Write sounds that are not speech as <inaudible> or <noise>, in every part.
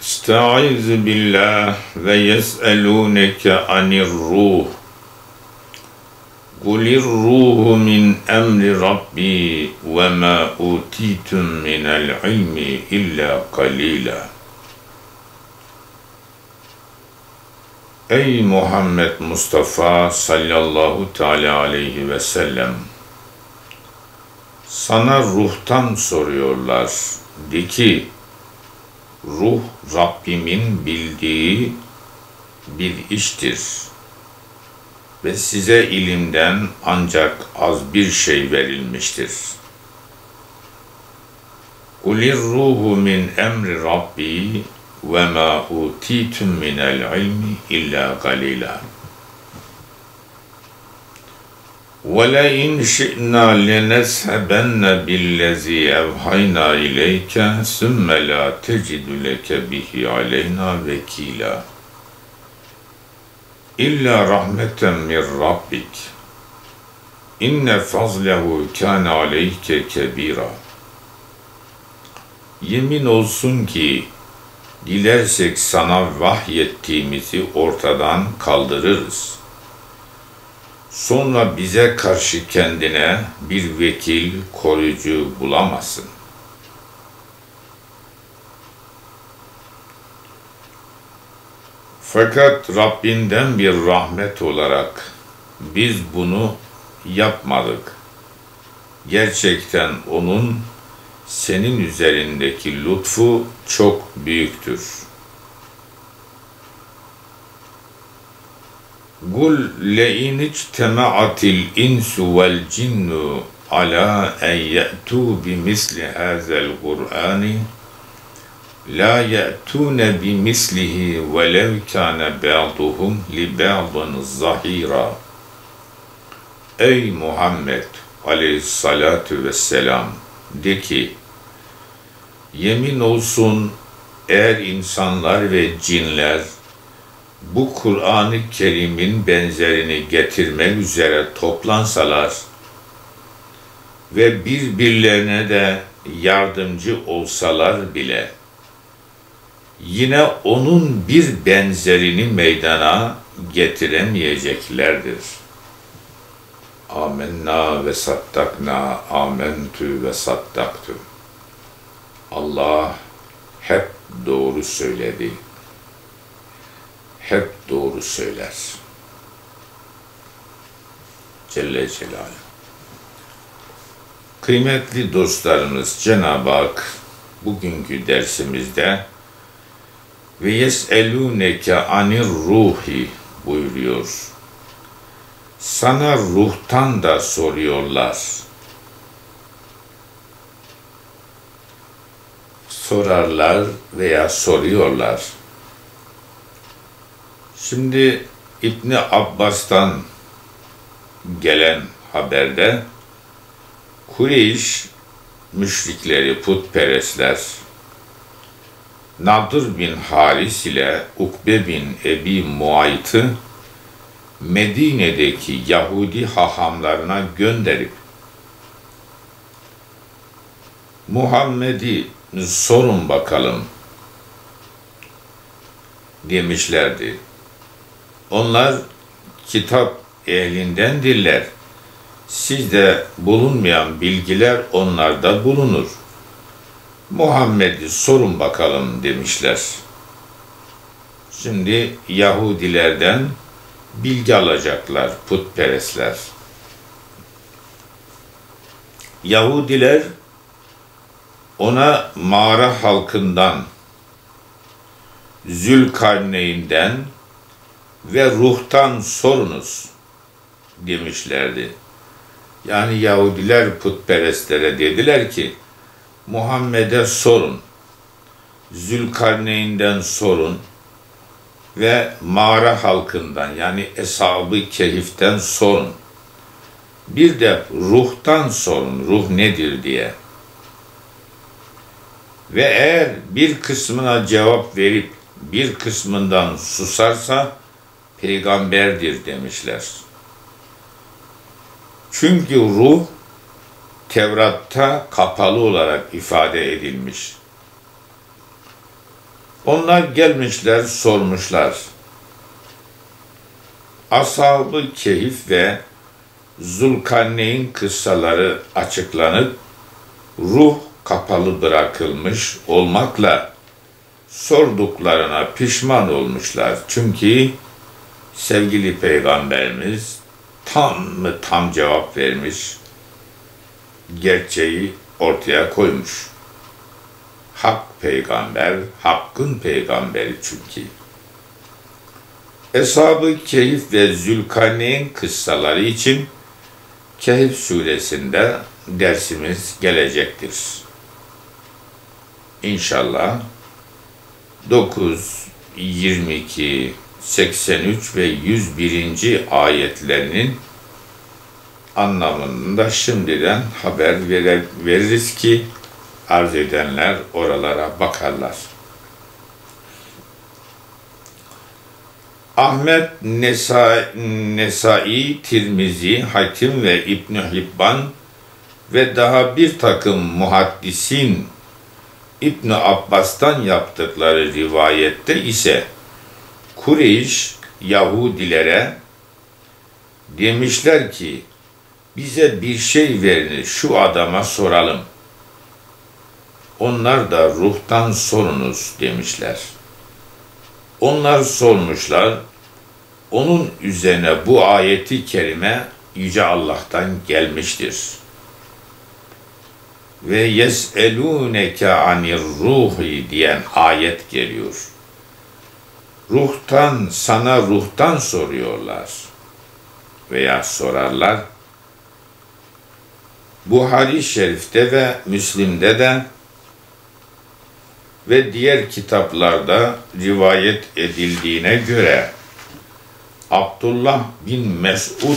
Estaizu billah ve yes'elûneke anir ruh. Kulir ruhu min emri rabbi ve ma utitum minel ilmi illa kalila. Ey Muhammed Mustafa sallallahu teala aleyhi ve sellem sana ruhtan soruyorlar. De ki ruh Rabbimin bildiği bir iştir ve size ilimden ancak az bir şey verilmiştir. Kulir ruhu min emri Rabbi ve ma utitum minel ilmi illa galila. وَلَئِنْ شِئْنَا لَنَذْهَبَنَّ بِالَّذِي أَوْحَيْنَا إِلَيْكَ ثُمَّ لَا تَجِدُ لَكَ بِهِ عَلَيْنَا وَكِيلًا إِلَّا رَحْمَةً مِّن رَّبِّكَ إِنَّ فَضْلَهُ كَانَ عَلَيْكَ كَبِيرًا Yemin olsun ki dilersek sana vahyettiğimizi ortadan kaldırırız.'' Sonra bize karşı kendine bir vekil, koruyucu bulamazsın. Fakat Rabbinden bir rahmet olarak biz bunu yapmadık. Gerçekten onun senin üzerindeki lütfu çok büyüktür.'' İctema'atil insu vel cinnu ala en ye'tu bimisli hazel Kur'ani la ye'tune bimislihi velev kâne ba'duhum li ba'dın zahira. Ey Muhammed aleyhissalatu vesselam de ki yemin olsun eğer insanlar ve cinler bu Kur'an-ı Kerim'in benzerini getirmek üzere toplansalar ve birbirlerine de yardımcı olsalar bile yine onun bir benzerini meydana getiremeyeceklerdir. Amenna ve sattakna, amentü ve sattaktu. Allah hep doğru söyledi hep doğru söyler. Celle Celaluhu. Kıymetli dostlarımız Cenab-ı Hak bugünkü dersimizde ve yeselûneke anir ruhi buyuruyor. Sana ruhtan da soruyorlar. Sorarlar veya soruyorlar. Şimdi İbni Abbas'tan gelen haberde Kureyş müşrikleri, putperestler Nadir bin Haris ile Ukbe bin Ebi Muayt'ı Medine'deki Yahudi hahamlarına gönderip Muhammed'i sorun bakalım demişlerdi. Onlar kitap ehlinden diller. Sizde bulunmayan bilgiler onlarda bulunur. Muhammed'i sorun bakalım demişler. Şimdi Yahudilerden bilgi alacaklar putperestler. Yahudiler ona mağara halkından Zülkarneyn'den ve ruhtan sorunuz demişlerdi. Yani Yahudiler putperestlere dediler ki Muhammed'e sorun. Zülkarneyn'den sorun ve mağara halkından yani Eshab-ı Kehif'ten sorun. Bir de ruhtan sorun, ruh nedir diye. Ve eğer bir kısmına cevap verip bir kısmından susarsa peygamberdir demişler. Çünkü ruh Tevrat'ta kapalı olarak ifade edilmiş. Onlar gelmişler sormuşlar. Ashab-ı Kehif ve Zulkarneyn kıssaları açıklanıp ruh kapalı bırakılmış olmakla sorduklarına pişman olmuşlar. Çünkü sevgili peygamberimiz tam mı tam cevap vermiş, gerçeği ortaya koymuş. Hak peygamber, hakkın peygamberi çünkü. Eshab-ı Kehif ve Zülkarneyn kıssaları için Kehif suresinde dersimiz gelecektir. İnşallah 9, 22, 83 ve 101. ayetlerinin anlamını da şimdiden haber veririz ki arz edenler oralara bakarlar. Ahmet, Nesa, Nesai, Tirmizi, Hakim ve İbn Hibban ve daha bir takım muhaddisin İbn Abbas'tan yaptıkları rivayette ise Kureyş Yahudilere demişler ki bize bir şey verin şu adama soralım. Onlar da ruhtan sorunuz demişler. Onlar sormuşlar. Onun üzerine bu ayeti kerime Yüce Allah'tan gelmiştir. Ve yes'elûneke anir ruhi diyen ayet geliyor. Ruhtan, sana ruhtan soruyorlar. Veya sorarlar. Buhari Şerif'te ve Müslim'de de ve diğer kitaplarda rivayet edildiğine göre Abdullah bin Mesud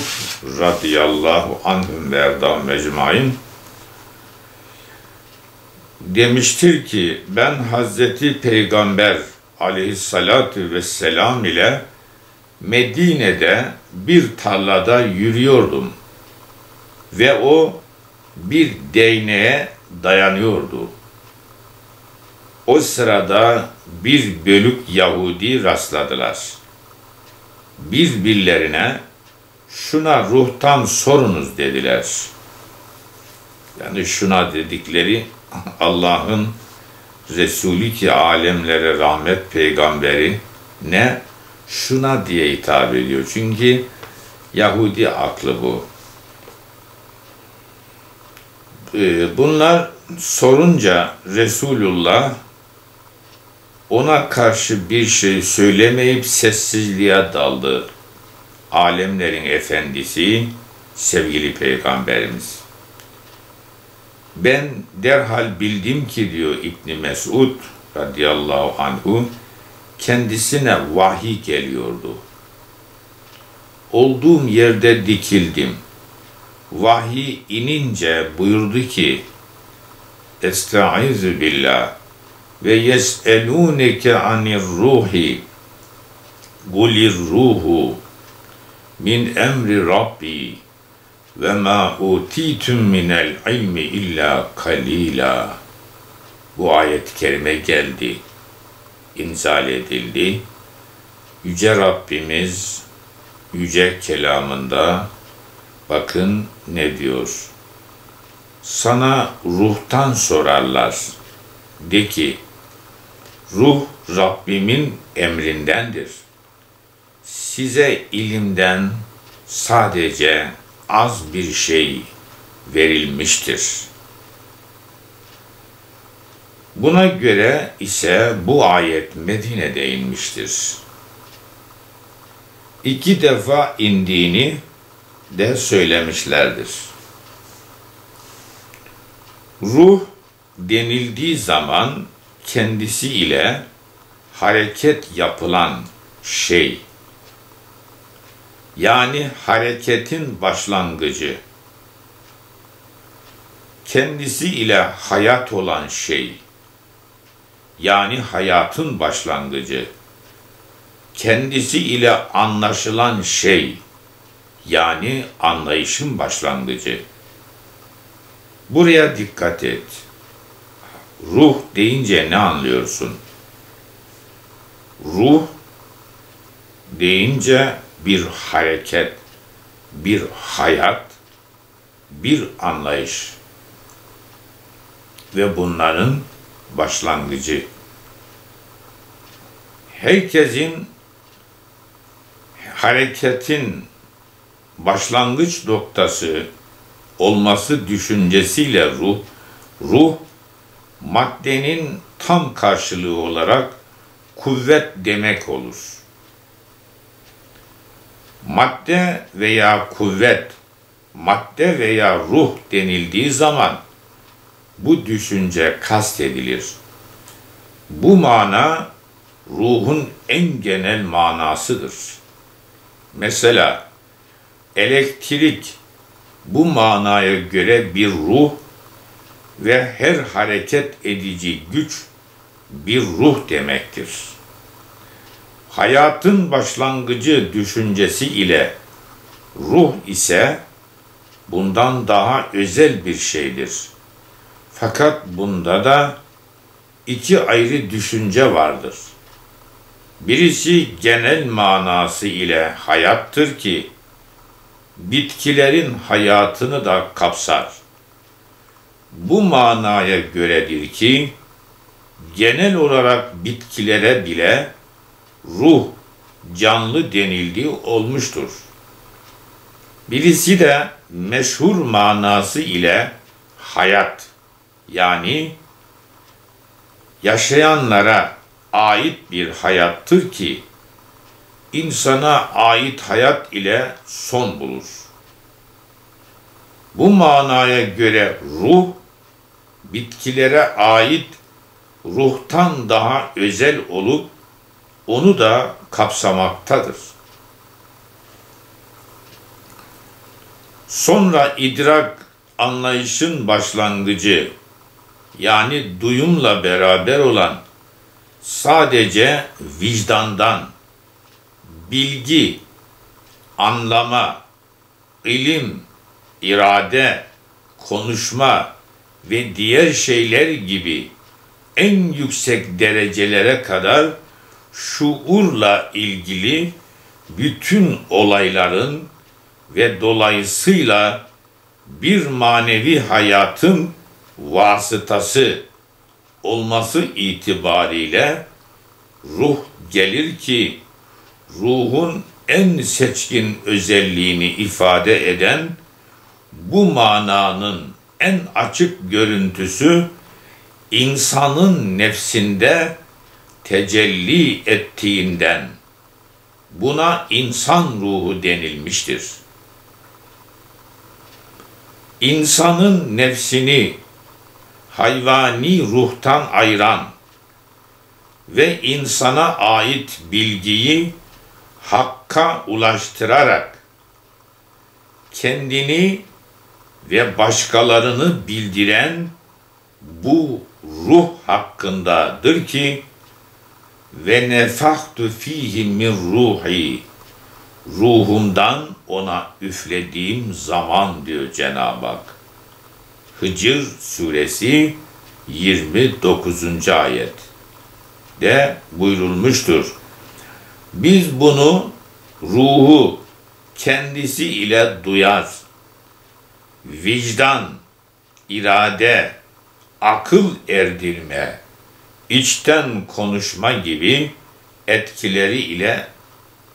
radıyallahu anhüm verda mecmain demiştir ki ben Hazreti Peygamber aleyhissalatu vesselam ile Medine'de bir tarlada yürüyordum ve o bir değneğe dayanıyordu. O sırada bir bölük Yahudi rastladılar. Birbirlerine şuna ruhtan sorunuz dediler. Yani şuna dedikleri <laughs> Allah'ın Resulü ki alemlere rahmet peygamberi ne? Şuna diye hitap ediyor. Çünkü Yahudi aklı bu. Ee, bunlar sorunca Resulullah ona karşı bir şey söylemeyip sessizliğe daldı. Alemlerin efendisi sevgili peygamberimiz. Ben derhal bildim ki diyor İbni Mesud radıyallahu anhu kendisine vahiy geliyordu. Olduğum yerde dikildim. Vahiy inince buyurdu ki Estaizu billah ve yes'elûneke anir ruhi gulir ruhu min emri rabbi ve ma utitum minel ilmi illa kalila. Bu ayet-i kerime geldi inzal edildi. Yüce Rabbimiz yüce kelamında bakın ne diyor? Sana ruhtan sorarlar. De ki Ruh Rabbimin emrindendir. Size ilimden sadece az bir şey verilmiştir. Buna göre ise bu ayet Medine'de inmiştir. İki defa indiğini de söylemişlerdir. Ruh denildiği zaman kendisi ile hareket yapılan şey yani hareketin başlangıcı. Kendisi ile hayat olan şey. Yani hayatın başlangıcı. Kendisi ile anlaşılan şey. Yani anlayışın başlangıcı. Buraya dikkat et. Ruh deyince ne anlıyorsun? Ruh deyince bir hareket, bir hayat, bir anlayış ve bunların başlangıcı. Herkesin hareketin başlangıç noktası olması düşüncesiyle ruh, ruh maddenin tam karşılığı olarak kuvvet demek olur. Madde veya kuvvet, madde veya ruh denildiği zaman bu düşünce kastedilir. Bu mana ruhun en genel manasıdır. Mesela elektrik bu manaya göre bir ruh ve her hareket edici güç bir ruh demektir. Hayatın başlangıcı düşüncesi ile ruh ise bundan daha özel bir şeydir. Fakat bunda da iki ayrı düşünce vardır. Birisi genel manası ile hayattır ki bitkilerin hayatını da kapsar. Bu manaya göredir ki genel olarak bitkilere bile ruh, canlı denildiği olmuştur. Birisi de meşhur manası ile hayat yani yaşayanlara ait bir hayattır ki insana ait hayat ile son bulur. Bu manaya göre ruh bitkilere ait ruhtan daha özel olup onu da kapsamaktadır. Sonra idrak anlayışın başlangıcı yani duyumla beraber olan sadece vicdandan bilgi, anlama, ilim, irade, konuşma ve diğer şeyler gibi en yüksek derecelere kadar şuurla ilgili bütün olayların ve dolayısıyla bir manevi hayatın vasıtası olması itibariyle ruh gelir ki ruhun en seçkin özelliğini ifade eden bu mananın en açık görüntüsü insanın nefsinde tecelli ettiğinden buna insan ruhu denilmiştir. İnsanın nefsini hayvani ruhtan ayıran ve insana ait bilgiyi hakka ulaştırarak kendini ve başkalarını bildiren bu ruh hakkındadır ki ve nefahtu fihi min ruhi ruhumdan ona üflediğim zaman diyor Cenab-ı Hak. Hıcır suresi 29. ayet de buyurulmuştur. Biz bunu ruhu kendisi ile duyar. Vicdan, irade, akıl erdirme, içten konuşma gibi etkileri ile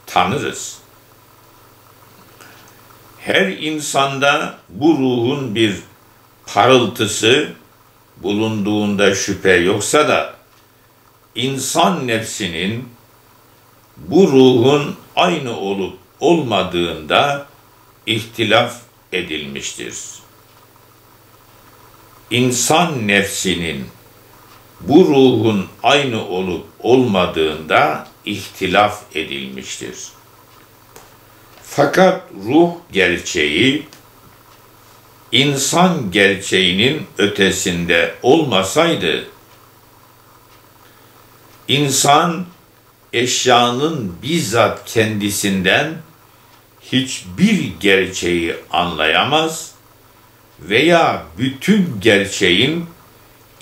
tanırız. Her insanda bu ruhun bir parıltısı bulunduğunda şüphe yoksa da insan nefsinin bu ruhun aynı olup olmadığında ihtilaf edilmiştir. İnsan nefsinin bu ruhun aynı olup olmadığında ihtilaf edilmiştir. Fakat ruh gerçeği insan gerçeğinin ötesinde olmasaydı insan eşyanın bizzat kendisinden hiçbir gerçeği anlayamaz veya bütün gerçeğin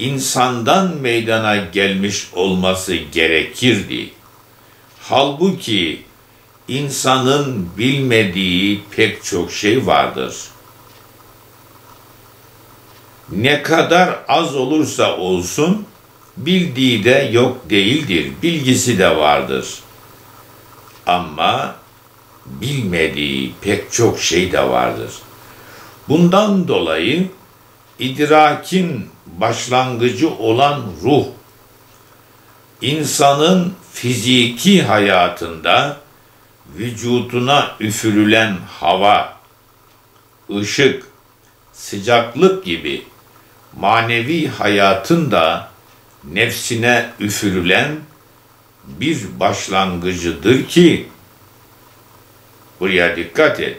insandan meydana gelmiş olması gerekirdi. Halbuki insanın bilmediği pek çok şey vardır. Ne kadar az olursa olsun bildiği de yok değildir, bilgisi de vardır. Ama bilmediği pek çok şey de vardır. Bundan dolayı idrakin başlangıcı olan ruh, insanın fiziki hayatında vücuduna üfürülen hava, ışık, sıcaklık gibi manevi hayatın da nefsine üfürülen bir başlangıcıdır ki buraya dikkat et.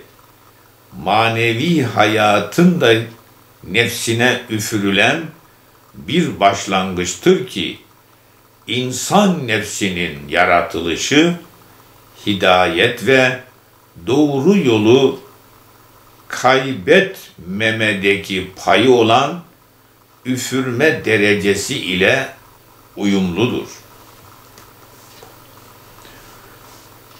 Manevi hayatın da nefsine üfürülen bir başlangıçtır ki insan nefsinin yaratılışı hidayet ve doğru yolu kaybetmemedeki payı olan üfürme derecesi ile uyumludur.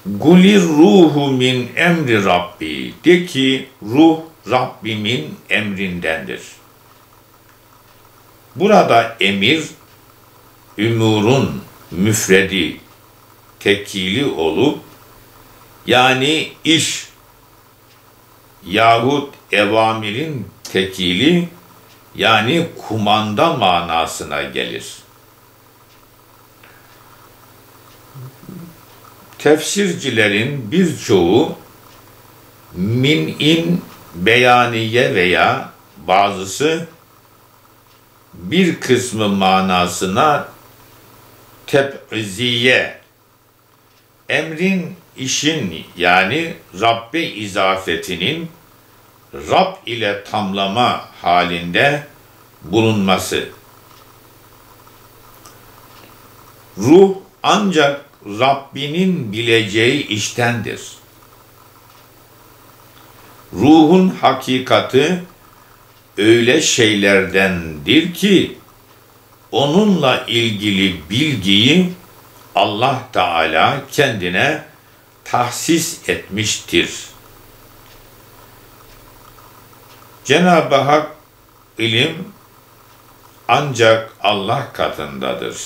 Gulir ruhu min emri Rabbi. De ki ruh Rabbimin emrindendir. Burada emir, ümurun müfredi, tekili olup, yani iş yahut evamirin tekili, yani kumanda manasına gelir. Tefsircilerin birçoğu min'in beyaniye veya bazısı bir kısmı manasına teb'iziye emrin işin yani Rabbe izafetinin Rab ile tamlama halinde bulunması. Ruh ancak Rabbinin bileceği iştendir. Ruhun hakikati öyle şeylerdendir ki onunla ilgili bilgiyi Allah Teala kendine tahsis etmiştir. Cenab-ı Hak ilim ancak Allah katındadır.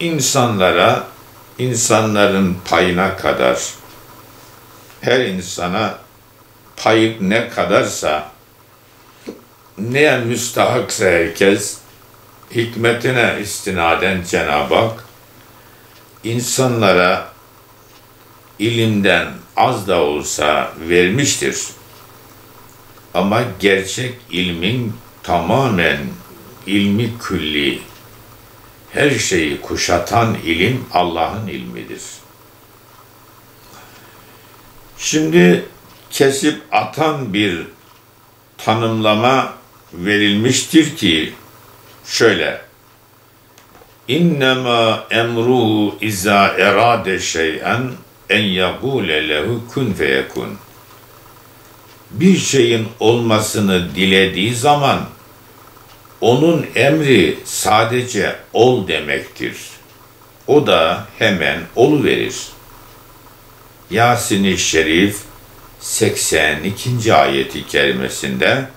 İnsanlara, insanların payına kadar, her insana payı ne kadarsa, neye müstahaksa herkes, hikmetine istinaden Cenab-ı Hak, insanlara ilimden az da olsa vermiştir. Ama gerçek ilmin tamamen ilmi külli, her şeyi kuşatan ilim Allah'ın ilmidir. Şimdi kesip atan bir tanımlama verilmiştir ki şöyle İnnemâ emruhu izâ erâde şey'en en yagûle lehu kun feyekun bir şeyin olmasını dilediği zaman onun emri sadece ol demektir. O da hemen ol verir. Yasin-i Şerif 82. ayeti kerimesinde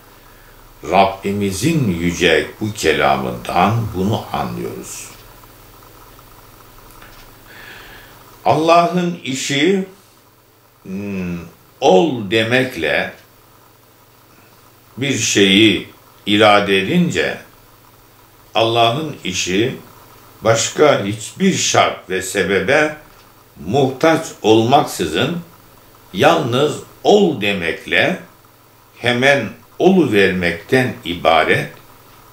Rabbimizin yüce bu kelamından bunu anlıyoruz. Allah'ın işi hmm, ol demekle bir şeyi irade edince Allah'ın işi başka hiçbir şart ve sebebe muhtaç olmaksızın yalnız ol demekle hemen olu vermekten ibaret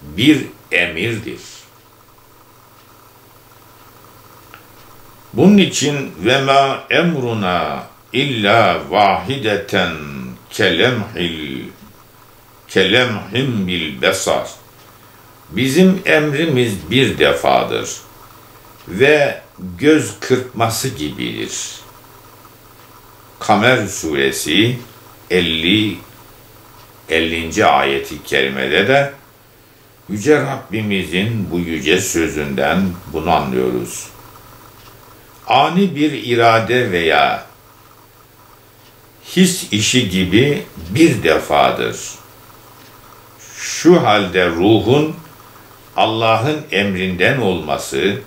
bir emirdir. Bunun için ve ma emruna illa vahideten kelemhil kelemhim bil besar. Bizim emrimiz bir defadır ve göz kırpması gibidir. Kamer suresi 50 50. ayeti kerimede de Yüce Rabbimizin bu yüce sözünden bunu anlıyoruz. ani bir irade veya his işi gibi bir defadır. Şu halde ruhun Allah'ın emrinden olması,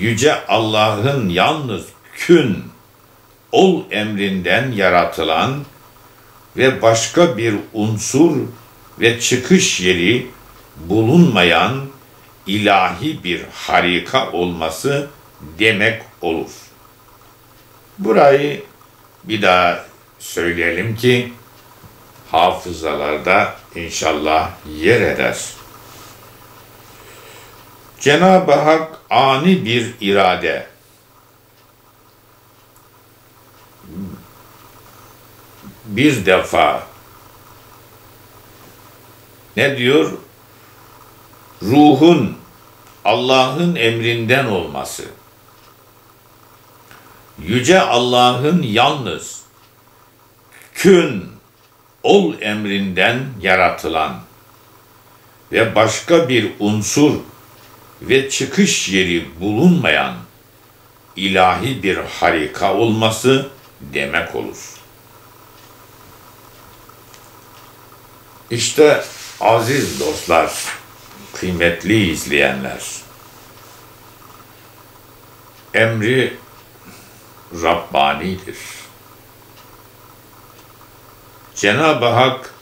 yüce Allah'ın yalnız kün, ol emrinden yaratılan ve başka bir unsur ve çıkış yeri bulunmayan ilahi bir harika olması demek olur. Burayı bir daha söyleyelim ki hafızalarda inşallah yer eder. Cenab-ı Hak ani bir irade, bir defa ne diyor? Ruhun Allah'ın emrinden olması. Yüce Allah'ın yalnız kün ol emrinden yaratılan ve başka bir unsur ve çıkış yeri bulunmayan ilahi bir harika olması demek olur. İşte aziz dostlar, kıymetli izleyenler, emri Rabbanidir. Cenab-ı Hak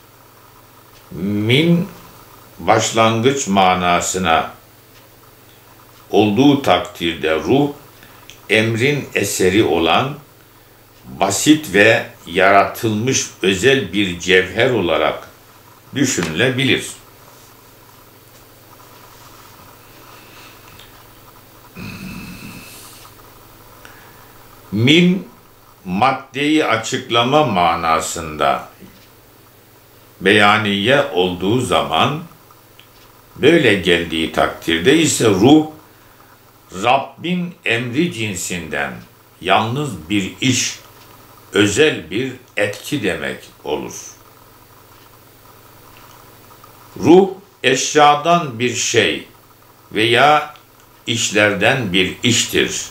min başlangıç manasına olduğu takdirde ruh emrin eseri olan basit ve yaratılmış özel bir cevher olarak düşünülebilir. Min maddeyi açıklama manasında beyaniye olduğu zaman böyle geldiği takdirde ise ruh Rabbin emri cinsinden yalnız bir iş, özel bir etki demek olur. Ruh eşyadan bir şey veya işlerden bir iştir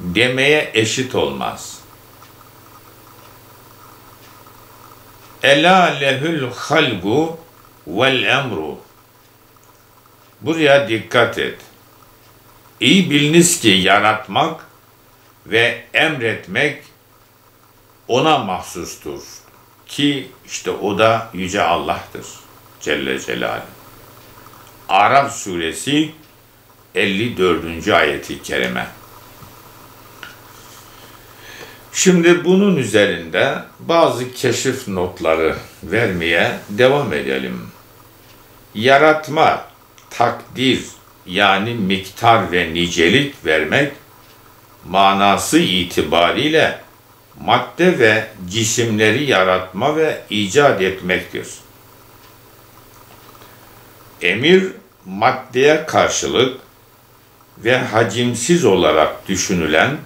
demeye eşit olmaz. Ela lehül halgu vel emru. Buraya dikkat et. İyi biliniz ki yaratmak ve emretmek ona mahsustur. Ki işte o da Yüce Allah'tır. Celle Celaluhu. Arap suresi 54. ayeti kerime. Şimdi bunun üzerinde bazı keşif notları vermeye devam edelim. Yaratma, takdir yani miktar ve nicelik vermek manası itibariyle madde ve cisimleri yaratma ve icat etmektir. Emir maddeye karşılık ve hacimsiz olarak düşünülen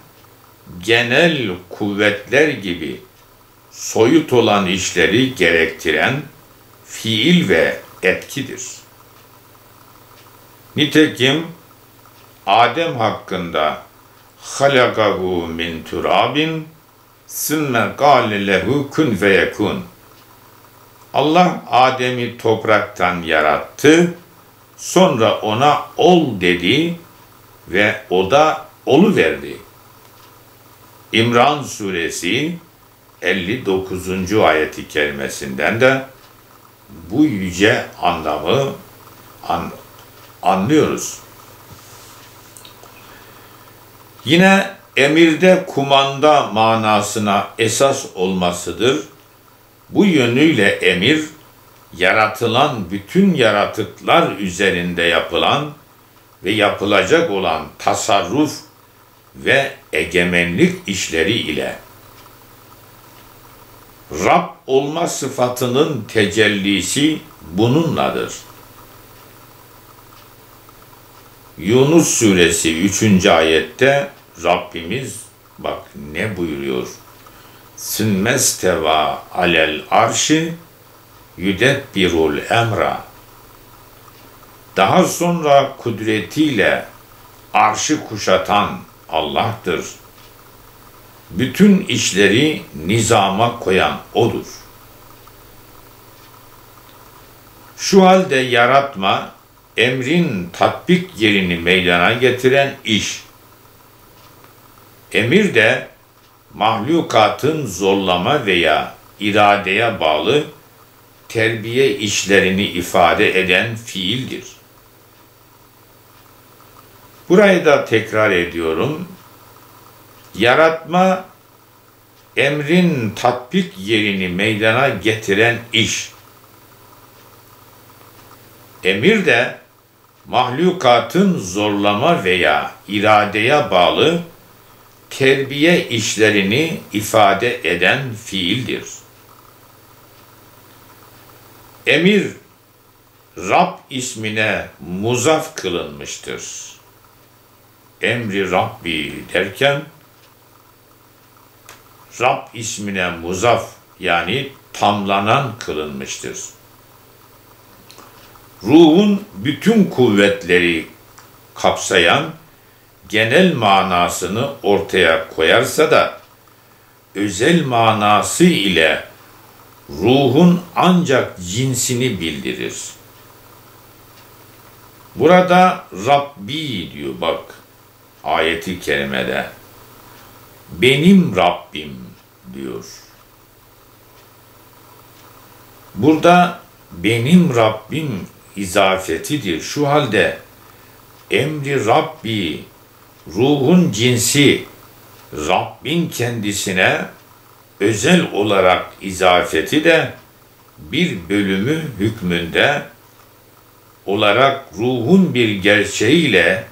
genel kuvvetler gibi soyut olan işleri gerektiren fiil ve etkidir. Nitekim Adem hakkında halakahu min turabin sümme gâle lehu kun feyekun Allah Adem'i topraktan yarattı, sonra ona ol dedi ve o da olu verdi. İmran suresi 59. ayeti kerimesinden de bu yüce anlamı an, anlıyoruz. Yine emirde kumanda manasına esas olmasıdır. Bu yönüyle emir, yaratılan bütün yaratıklar üzerinde yapılan ve yapılacak olan tasarruf ve egemenlik işleri ile Rab olma sıfatının tecellisi bununladır. Yunus suresi 3. ayette Rabbimiz bak ne buyuruyor? Sümmesteva alel arşi yüdebbirul emra. Daha sonra kudretiyle arşı kuşatan Allah'tır. Bütün işleri nizama koyan O'dur. Şu halde yaratma, emrin tatbik yerini meydana getiren iş. Emir de mahlukatın zorlama veya iradeye bağlı terbiye işlerini ifade eden fiildir. Burayı da tekrar ediyorum. Yaratma emrin tatbik yerini meydana getiren iş. Emir de mahlukatın zorlama veya iradeye bağlı terbiye işlerini ifade eden fiildir. Emir Rab ismine muzaf kılınmıştır. Emri Rabbi derken Rab ismine muzaf yani tamlanan kılınmıştır. Ruhun bütün kuvvetleri kapsayan genel manasını ortaya koyarsa da özel manası ile ruhun ancak cinsini bildirir. Burada Rabbi diyor bak ayeti kerimede. Benim Rabbim diyor. Burada benim Rabbim izafetidir. Şu halde emri Rabbi ruhun cinsi Rabbin kendisine özel olarak izafeti de bir bölümü hükmünde olarak ruhun bir gerçeğiyle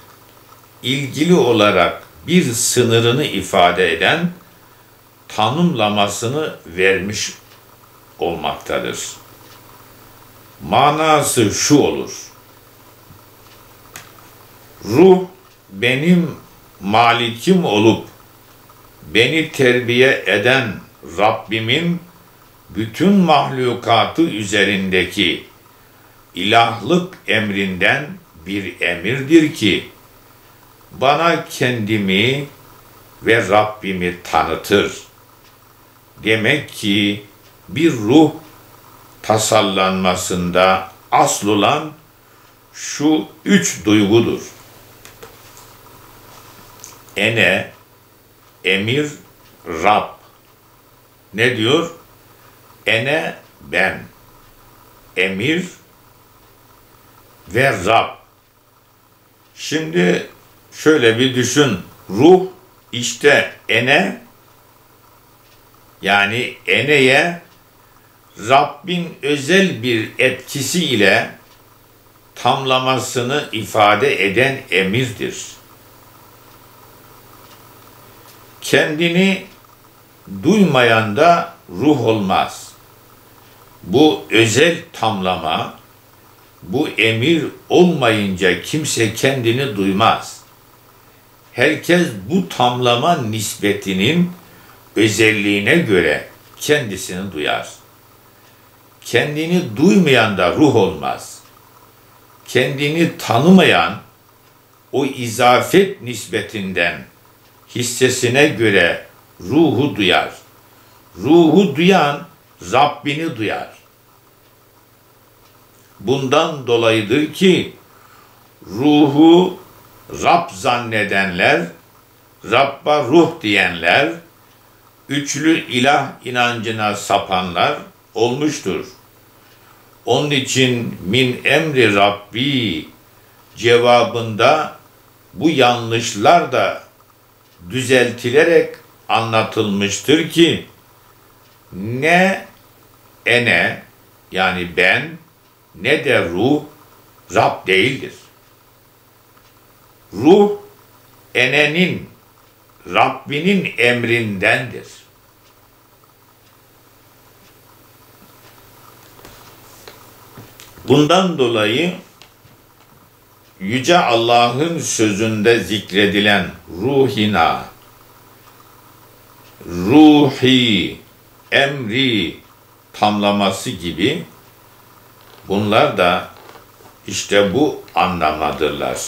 ilgili olarak bir sınırını ifade eden tanımlamasını vermiş olmaktadır. Manası şu olur. Ruh benim malikim olup beni terbiye eden Rabbimin bütün mahlukatı üzerindeki ilahlık emrinden bir emirdir ki bana kendimi ve Rabbimi tanıtır. Demek ki bir ruh tasallanmasında asıl olan şu üç duygudur. Ene, emir, Rab. Ne diyor? Ene ben. Emir ve Rab. Şimdi şöyle bir düşün. Ruh işte ene yani eneye Rabbin özel bir etkisi ile tamlamasını ifade eden emirdir. Kendini duymayan da ruh olmaz. Bu özel tamlama, bu emir olmayınca kimse kendini duymaz. Herkes bu tamlama nispetinin özelliğine göre kendisini duyar. Kendini duymayan da ruh olmaz. Kendini tanımayan o izafet nispetinden hissesine göre ruhu duyar. Ruhu duyan Rabbini duyar. Bundan dolayıdır ki ruhu Rab zannedenler, Rabba ruh diyenler, üçlü ilah inancına sapanlar olmuştur. Onun için min emri Rabbi cevabında bu yanlışlar da düzeltilerek anlatılmıştır ki ne ene yani ben ne de ruh Rab değildir. Ruh enenin Rabbinin emrindendir. Bundan dolayı Yüce Allah'ın sözünde zikredilen ruhina, ruhi, emri tamlaması gibi bunlar da işte bu anlamadırlar.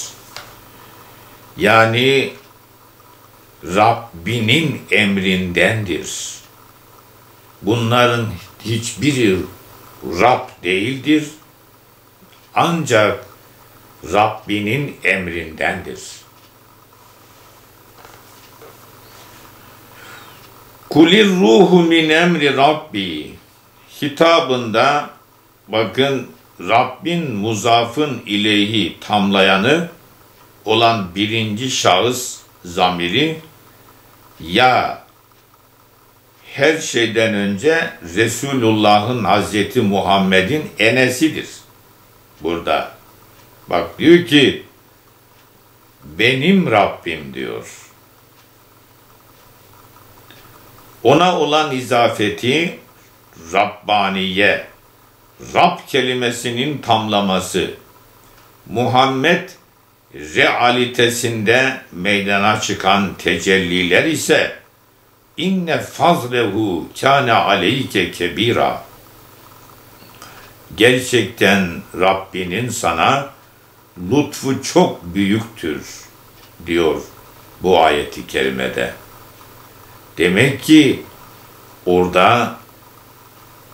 Yani Rabbinin emrindendir. Bunların hiçbiri Rab değildir. Ancak Rabbinin emrindendir. Kulir ruhu min emri Rabbi hitabında bakın Rabbin muzafın ileyhi tamlayanı olan birinci şahıs zamiri ya her şeyden önce Resulullah'ın Hazreti Muhammed'in enesidir. Burada. Bak diyor ki benim Rabbim diyor. Ona olan izafeti Rabbaniye, Rab kelimesinin tamlaması, Muhammed realitesinde meydana çıkan tecelliler ise inne fazlehu kâne aleyke kebira gerçekten Rabbinin sana lütfu çok büyüktür diyor bu ayeti kerimede. Demek ki orada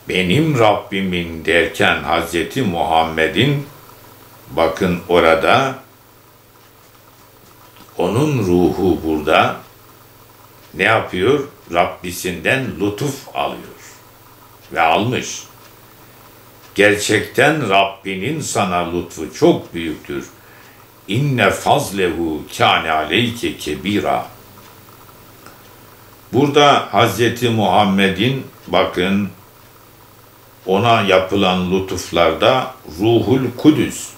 benim Rabbimin derken Hazreti Muhammed'in bakın orada onun ruhu burada ne yapıyor? Rabbisinden lütuf alıyor. Ve almış. Gerçekten Rabbinin sana lütfu çok büyüktür. İnne fazlehu kâne aleyke kebira. Burada Hazreti Muhammed'in bakın ona yapılan lütuflarda Ruhul Kudüs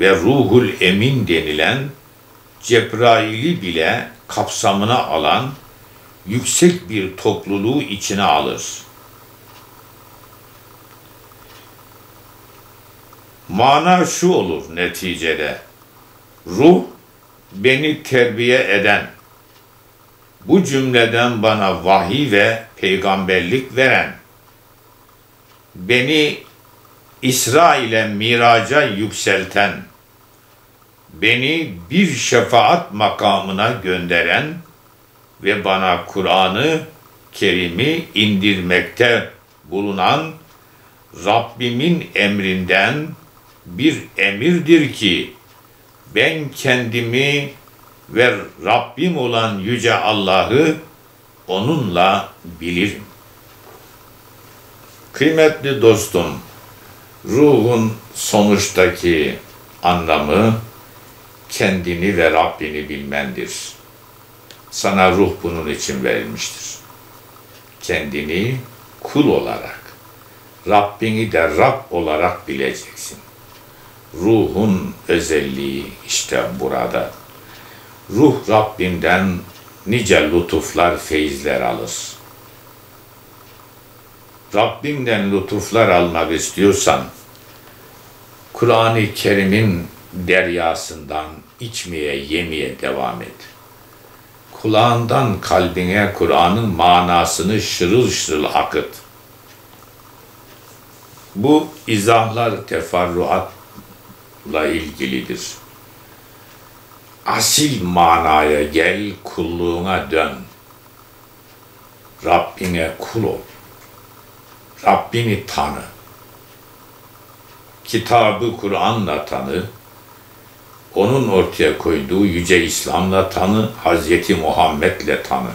ve Ruhul Emin denilen Cebrail'i bile kapsamına alan yüksek bir topluluğu içine alır. Mana şu olur neticede. Ruh beni terbiye eden, bu cümleden bana vahiy ve peygamberlik veren, beni İsra ile miraca yükselten, beni bir şefaat makamına gönderen ve bana Kur'an'ı Kerim'i indirmekte bulunan Rabbimin emrinden bir emirdir ki ben kendimi ve Rabbim olan Yüce Allah'ı onunla bilirim. Kıymetli dostum, ruhun sonuçtaki anlamı kendini ve Rabbini bilmendir. Sana ruh bunun için verilmiştir. Kendini kul olarak, Rabbini de Rab olarak bileceksin. Ruhun özelliği işte burada. Ruh Rabbinden nice lütuflar, feyizler alır. Rabbinden lütuflar almak istiyorsan, Kur'an-ı Kerim'in deryasından içmeye, yemeye devam et. Kulağından kalbine Kur'an'ın manasını şırıl şırıl akıt. Bu izahlar teferruatla ilgilidir. Asil manaya gel, kulluğuna dön. Rabbine kul ol. Rabbini tanı. Kitabı Kur'an'la tanı onun ortaya koyduğu yüce İslam'la tanı, Hazreti Muhammed'le tanı.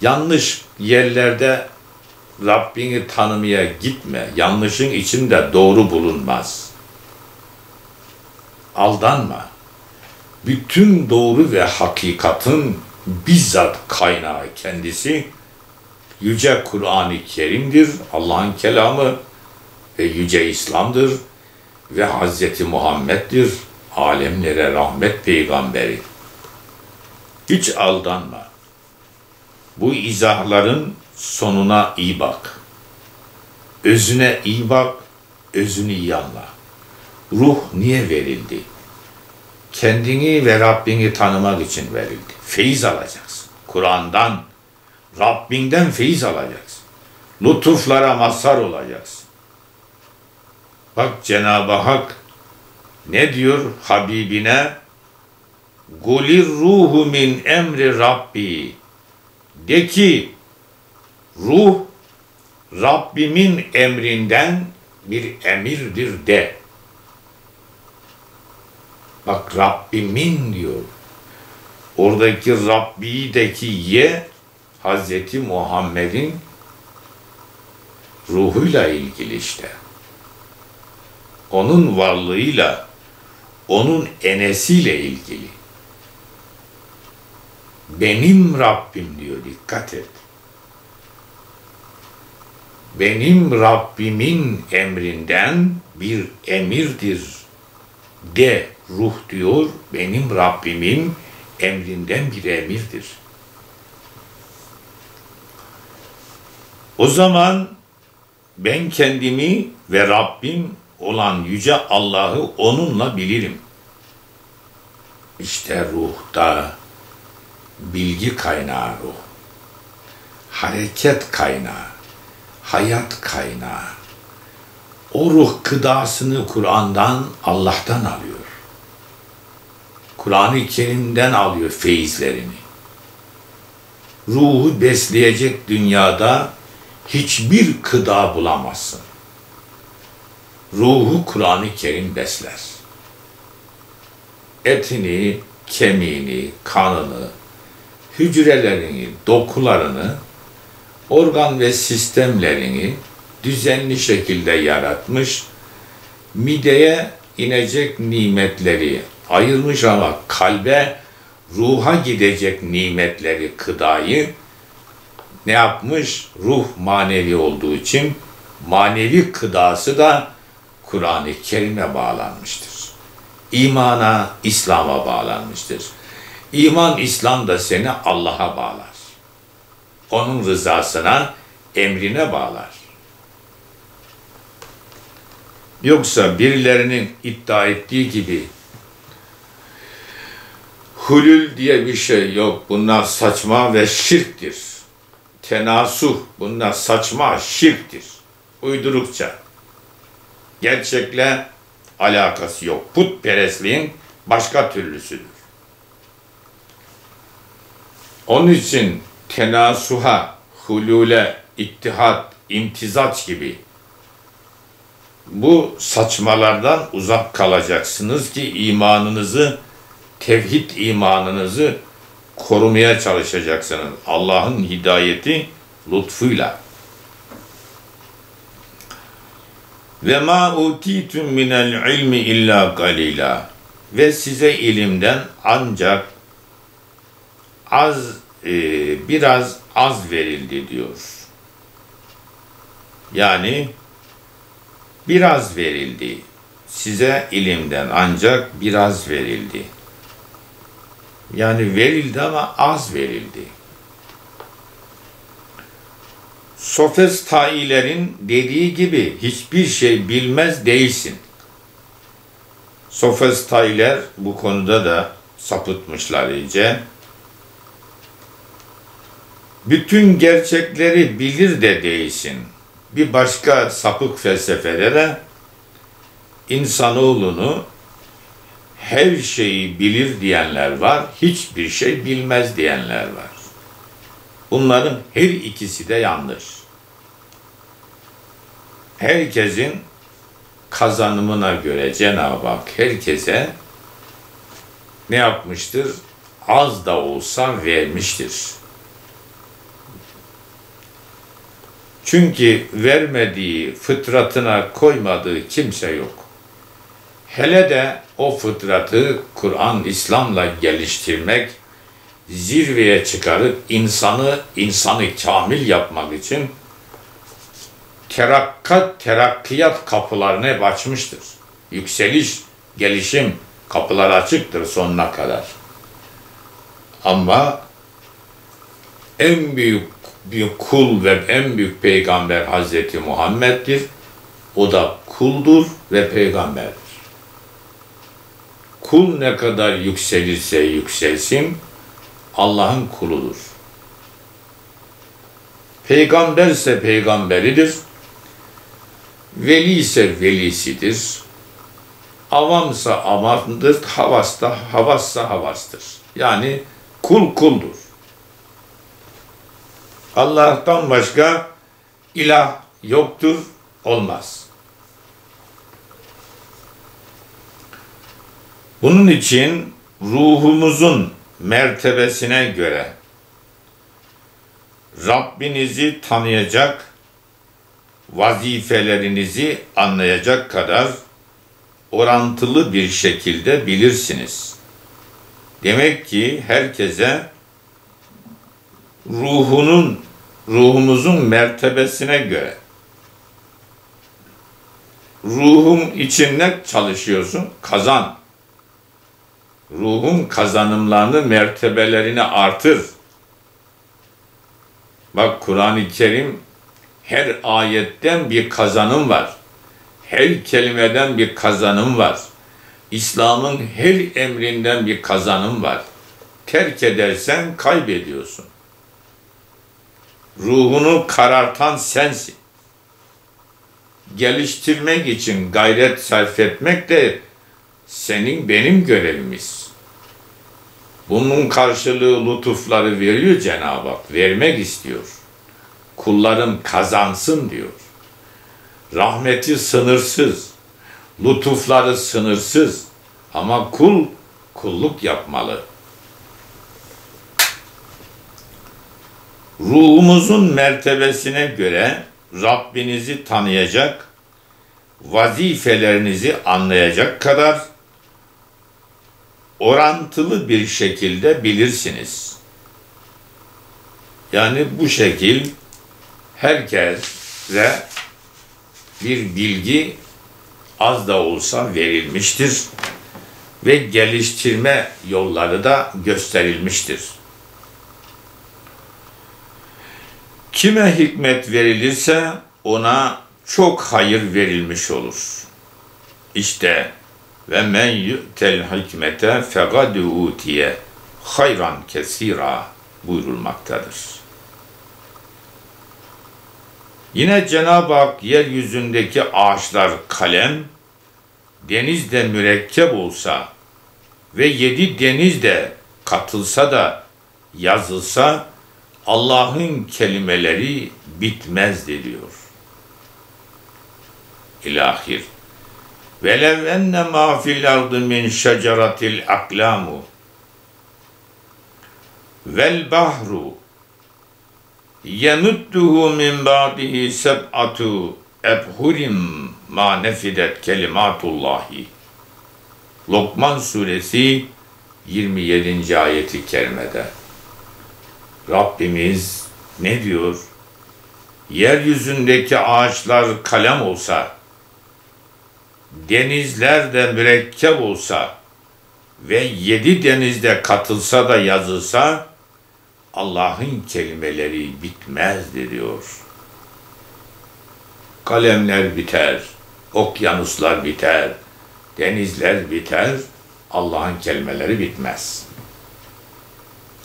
Yanlış yerlerde Rabbini tanımaya gitme. Yanlışın içinde doğru bulunmaz. Aldanma. Bütün doğru ve hakikatin bizzat kaynağı kendisi Yüce Kur'an-ı Kerim'dir, Allah'ın kelamı ve Yüce İslam'dır ve Hazreti Muhammed'dir. Alemlere rahmet peygamberi. Hiç aldanma. Bu izahların sonuna iyi bak. Özüne iyi bak, özünü iyi anla. Ruh niye verildi? Kendini ve Rabbini tanımak için verildi. Feyiz alacaksın. Kur'an'dan, Rabbinden feyiz alacaksın. Lütuflara mazhar olacaksın. Bak Cenab-ı Hak ne diyor Habibine? Gulir ruhu min emri Rabbi. De ki ruh Rabbimin emrinden bir emirdir de. Bak Rabbimin diyor. Oradaki Rabbi'deki ye Hazreti Muhammed'in ruhuyla ilgili işte. Onun varlığıyla, onun enesiyle ilgili. Benim Rabbim diyor, dikkat et. Benim Rabbimin emrinden bir emirdir de ruh diyor, benim Rabbimin emrinden bir emirdir. O zaman ben kendimi ve Rabbim olan Yüce Allah'ı onunla bilirim. İşte ruhta bilgi kaynağı ruh. Hareket kaynağı, hayat kaynağı. O ruh gıdasını Kur'an'dan, Allah'tan alıyor. Kur'an-ı Kerim'den alıyor feyizlerini. Ruhu besleyecek dünyada hiçbir gıda bulamazsın. Ruhu Kur'an-ı Kerim besler. Etini, kemiğini, kanını, hücrelerini, dokularını, organ ve sistemlerini düzenli şekilde yaratmış, mideye inecek nimetleri ayırmış ama kalbe, ruha gidecek nimetleri, kıdayı ne yapmış? Ruh manevi olduğu için manevi kıdası da Kur'an-ı Kerim'e bağlanmıştır. İmana, İslam'a bağlanmıştır. İman, İslam da seni Allah'a bağlar. Onun rızasına, emrine bağlar. Yoksa birilerinin iddia ettiği gibi hulül diye bir şey yok. Bunlar saçma ve şirktir. Tenasuh bunlar saçma, şirktir. Uydurukça. Gerçekle alakası yok. Putperestliğin başka türlüsüdür. Onun için tenasuha, hulule, ittihat, imtizaç gibi bu saçmalardan uzak kalacaksınız ki imanınızı, tevhid imanınızı korumaya çalışacaksınız. Allah'ın hidayeti lütfuyla. Ve ma utitum minel ilmi illa galila. Ve size ilimden ancak az e, biraz az verildi diyor. Yani biraz verildi. Size ilimden ancak biraz verildi. Yani verildi ama az verildi. Sofistailerin dediği gibi hiçbir şey bilmez değilsin. Sofistailer bu konuda da sapıtmışlar iyice. Bütün gerçekleri bilir de değilsin. Bir başka sapık felsefede de insanoğlunu her şeyi bilir diyenler var, hiçbir şey bilmez diyenler var. Bunların her ikisi de yanlış. Herkesin kazanımına göre Cenab-ı Hak herkese ne yapmıştır? Az da olsa vermiştir. Çünkü vermediği, fıtratına koymadığı kimse yok. Hele de o fıtratı Kur'an, İslam'la geliştirmek, zirveye çıkarıp insanı, insanı kamil yapmak için terakkat, terakkiyat kapılarını hep açmıştır. Yükseliş, gelişim kapıları açıktır sonuna kadar. Ama en büyük bir kul ve en büyük peygamber Hazreti Muhammed'dir. O da kuldur ve peygamberdir. Kul ne kadar yükselirse yükselsin Allah'ın kuludur. Peygamberse peygamberidir. Veli ise velisidir. Avamsa avamdır, havasta havassa havastır. Yani kul kuldur. Allah'tan başka ilah yoktur, olmaz. Bunun için ruhumuzun mertebesine göre Rabbinizi tanıyacak, vazifelerinizi anlayacak kadar orantılı bir şekilde bilirsiniz. Demek ki herkese ruhunun ruhumuzun mertebesine göre ruhum için ne çalışıyorsun? Kazan. Ruhun kazanımlarını, mertebelerini artır. Bak Kur'an-ı Kerim her ayetten bir kazanım var. Her kelimeden bir kazanım var. İslam'ın her emrinden bir kazanım var. Terk edersen kaybediyorsun. Ruhunu karartan sensin. Geliştirmek için gayret sarf etmek de senin benim görevimiz. Bunun karşılığı lütufları veriyor Cenab-ı Hak. Vermek istiyor. Kullarım kazansın diyor. Rahmeti sınırsız. Lütufları sınırsız. Ama kul kulluk yapmalı. Ruhumuzun mertebesine göre Rabbinizi tanıyacak, vazifelerinizi anlayacak kadar orantılı bir şekilde bilirsiniz. Yani bu şekil herkese bir bilgi az da olsa verilmiştir ve geliştirme yolları da gösterilmiştir. Kime hikmet verilirse ona çok hayır verilmiş olur. İşte ve men yu'tel hikmete fegad utiye hayran kesira buyurulmaktadır. Yine Cenab-ı Hak yeryüzündeki ağaçlar kalem, denizde mürekkep olsa ve yedi denizde katılsa da yazılsa Allah'ın kelimeleri bitmez diyor. İlahir. Velev enne ma fil ardı min şeceratil aklamu vel bahru yemudduhu min ba'dihi seb'atu ebhurim ma nefidet kelimatullahi. Lokman suresi 27. ayeti kerimede. Rabbimiz ne diyor? Yeryüzündeki ağaçlar kalem olsa, denizler de mürekkep olsa ve yedi denizde katılsa da yazılsa, Allah'ın kelimeleri bitmez diyor. Kalemler biter, okyanuslar biter, denizler biter, Allah'ın kelimeleri bitmez.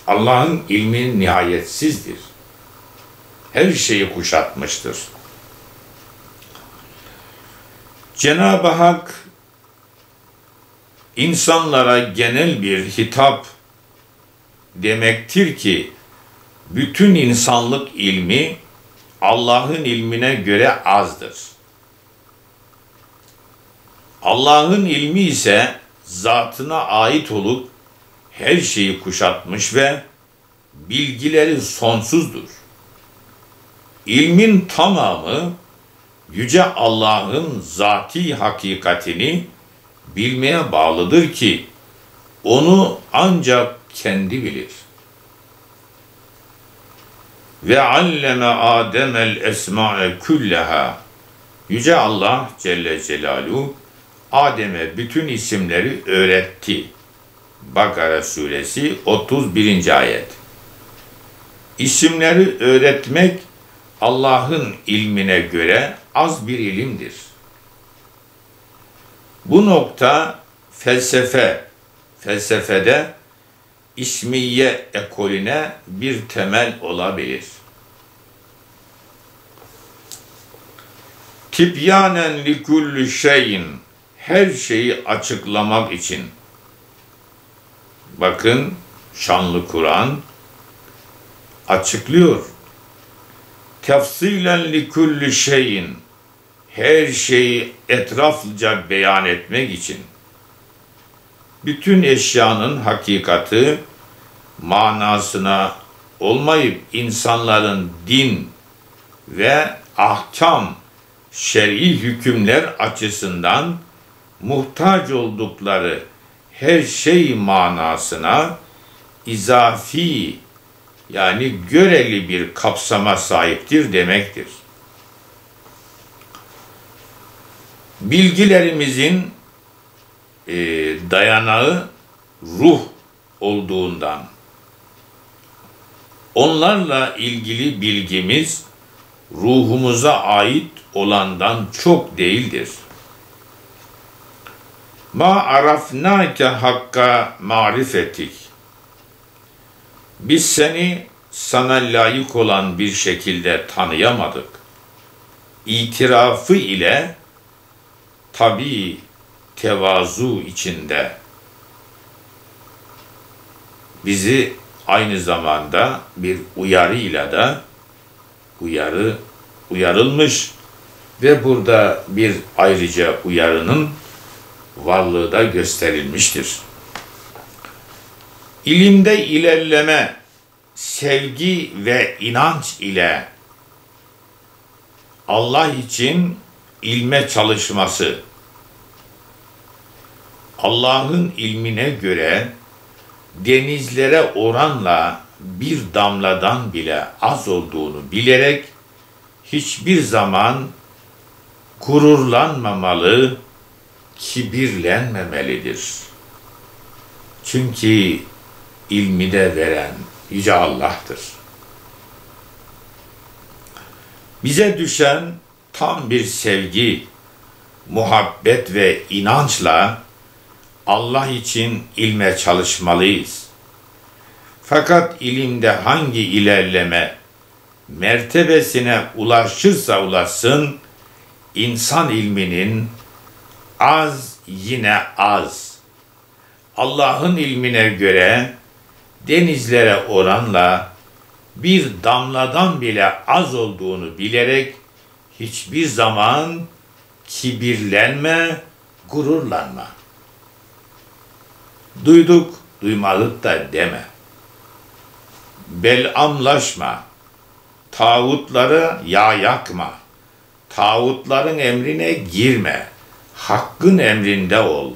Allah'ın ilmi nihayetsizdir. Her şeyi kuşatmıştır. Cenab-ı Hak insanlara genel bir hitap demektir ki bütün insanlık ilmi Allah'ın ilmine göre azdır. Allah'ın ilmi ise zatına ait olup her şeyi kuşatmış ve bilgileri sonsuzdur. İlmin tamamı Yüce Allah'ın zati hakikatini bilmeye bağlıdır ki onu ancak kendi bilir. Ve alleme Adem'el esma'e külleha. Yüce Allah Celle Celaluhu Adem'e bütün isimleri öğretti. Bakara suresi 31. ayet. İsimleri öğretmek Allah'ın ilmine göre az bir ilimdir. Bu nokta felsefe, felsefede ismiye ekolüne bir temel olabilir. Tibyanen li kulli şeyin her şeyi açıklamak için. Bakın şanlı Kur'an açıklıyor. Tefsilen li kulli şeyin her şeyi etraflıca beyan etmek için bütün eşyanın hakikati manasına olmayıp insanların din ve ahkam şer'i hükümler açısından muhtaç oldukları her şey manasına izafi yani göreli bir kapsama sahiptir demektir. Bilgilerimizin e, dayanağı ruh olduğundan onlarla ilgili bilgimiz ruhumuza ait olandan çok değildir. Ma arafnake hakka marifetik. Biz seni sana layık olan bir şekilde tanıyamadık. İtirafı ile tabi tevazu içinde bizi aynı zamanda bir uyarıyla da uyarı uyarılmış ve burada bir ayrıca uyarının varlığı da gösterilmiştir. İlimde ilerleme, sevgi ve inanç ile Allah için ilme çalışması, Allah'ın ilmine göre denizlere oranla bir damladan bile az olduğunu bilerek hiçbir zaman gururlanmamalı, kibirlenmemelidir. Çünkü ilmi de veren Yüce Allah'tır. Bize düşen tam bir sevgi, muhabbet ve inançla Allah için ilme çalışmalıyız. Fakat ilimde hangi ilerleme mertebesine ulaşırsa ulaşsın, insan ilminin az yine az. Allah'ın ilmine göre denizlere oranla bir damladan bile az olduğunu bilerek hiçbir zaman kibirlenme, gururlanma. Duyduk, duymadık da deme. Belamlaşma. Tağutları yağ yakma. Tağutların emrine girme. Hakkın emrinde ol.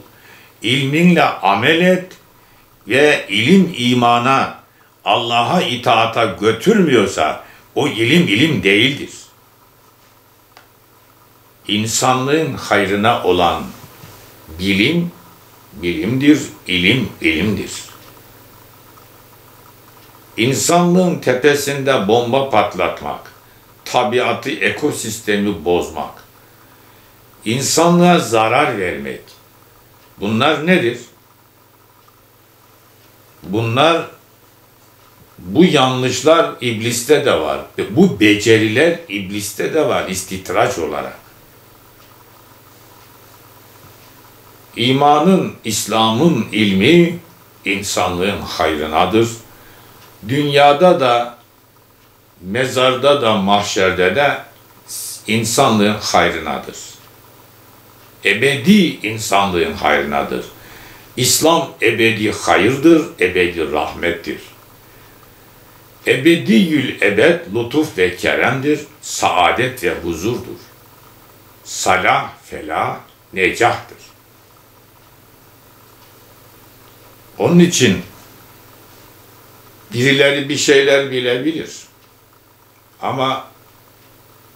İlminle amel et ve ilim imana, Allah'a itaata götürmüyorsa o ilim ilim değildir. İnsanlığın hayrına olan bilim bilimdir, ilim ilimdir. İnsanlığın tepesinde bomba patlatmak, tabiatı, ekosistemi bozmak, insanlığa zarar vermek, bunlar nedir? Bunlar bu yanlışlar ibliste de var. Bu beceriler ibliste de var istitraç olarak. İmanın, İslam'ın ilmi insanlığın hayrınadır. Dünyada da, mezarda da, mahşerde de insanlığın hayrınadır. Ebedi insanlığın hayrınadır. İslam ebedi hayırdır, ebedi rahmettir. Ebediyül ebed lütuf ve keremdir, saadet ve huzurdur. Salah, felah, necahtır. Onun için birileri bir şeyler bilebilir. Ama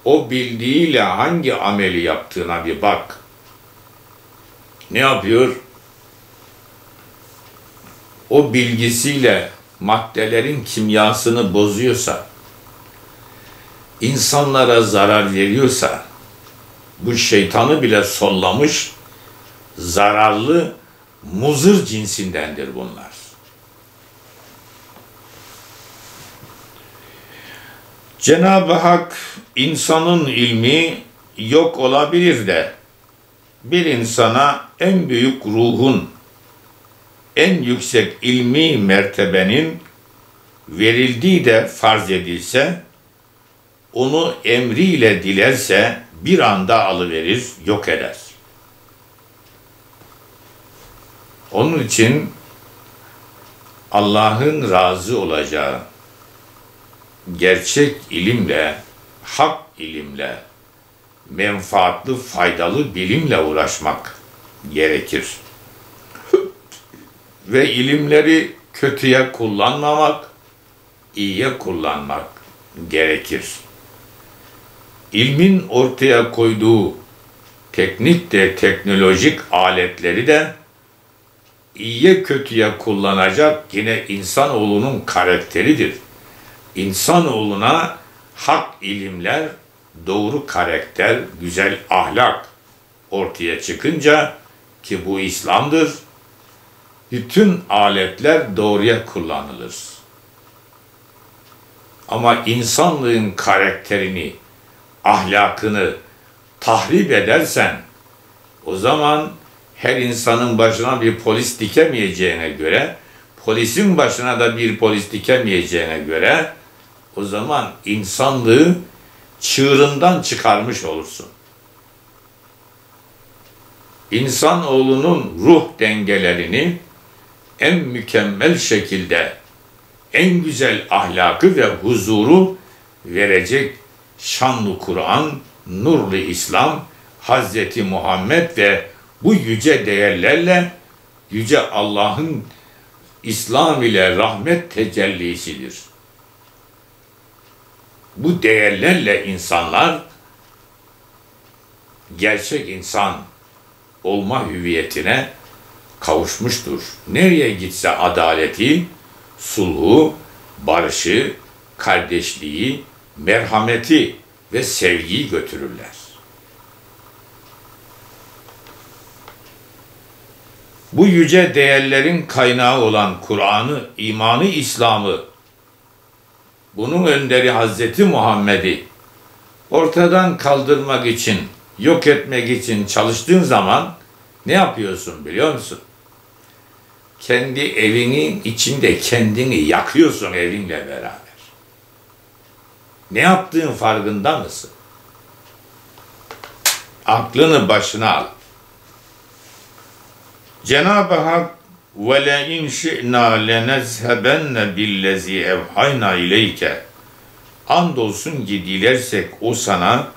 o bildiğiyle hangi ameli yaptığına bir bak. Ne yapıyor? O bilgisiyle maddelerin kimyasını bozuyorsa, insanlara zarar veriyorsa, bu şeytanı bile sollamış, zararlı muzır cinsindendir bunlar. Cenab-ı Hak insanın ilmi yok olabilir de bir insana en büyük ruhun, en yüksek ilmi mertebenin verildiği de farz edilse, onu emriyle dilerse bir anda alıverir, yok eder. Onun için Allah'ın razı olacağı gerçek ilimle, hak ilimle, menfaatlı, faydalı bilimle uğraşmak gerekir. Ve ilimleri kötüye kullanmamak, iyiye kullanmak gerekir. İlmin ortaya koyduğu teknik de teknolojik aletleri de iyiye kötüye kullanacak yine insanoğlunun karakteridir. İnsanoğluna hak ilimler, doğru karakter, güzel ahlak ortaya çıkınca ki bu İslam'dır, bütün aletler doğruya kullanılır. Ama insanlığın karakterini, ahlakını tahrip edersen o zaman her insanın başına bir polis dikemeyeceğine göre polisin başına da bir polis dikemeyeceğine göre o zaman insanlığı çığırından çıkarmış olursun. İnsanoğlunun ruh dengelerini en mükemmel şekilde en güzel ahlakı ve huzuru verecek şanlı Kur'an, nurlu İslam, Hazreti Muhammed ve bu yüce değerlerle yüce Allah'ın İslam ile rahmet tecellisidir. Bu değerlerle insanlar gerçek insan olma hüviyetine kavuşmuştur. Nereye gitse adaleti, sulhu, barışı, kardeşliği, merhameti ve sevgiyi götürürler. Bu yüce değerlerin kaynağı olan Kur'an'ı, imanı, İslam'ı, bunun önderi Hazreti Muhammed'i ortadan kaldırmak için, yok etmek için çalıştığın zaman ne yapıyorsun biliyor musun? Kendi evinin içinde kendini yakıyorsun evinle beraber. Ne yaptığın farkında mısın? Aklını başına al. Cenab-ı Hak ve le in şi'na lenezhebenne billezi evhayna ileyke andolsun ki dilersek o sana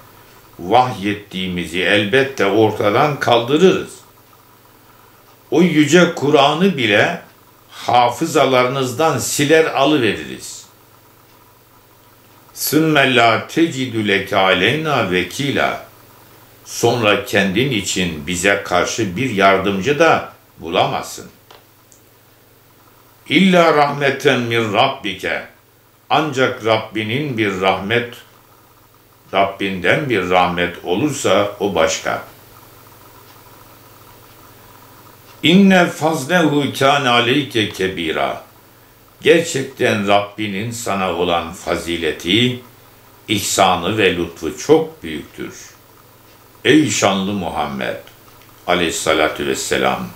vahyettiğimizi elbette ortadan kaldırırız. O yüce Kur'an'ı bile hafızalarınızdan siler alıveririz. Sümme la tecidü leke aleyna vekila. Sonra kendin için bize karşı bir yardımcı da bulamazsın. İlla rahmeten min rabbike. Ancak Rabbinin bir rahmet, Rabbinden bir rahmet olursa o başka. İnne fazlehu kâne aleyke kebira. Gerçekten Rabbinin sana olan fazileti, ihsanı ve lütfu çok büyüktür. Ey şanlı Muhammed aleyhissalatü vesselam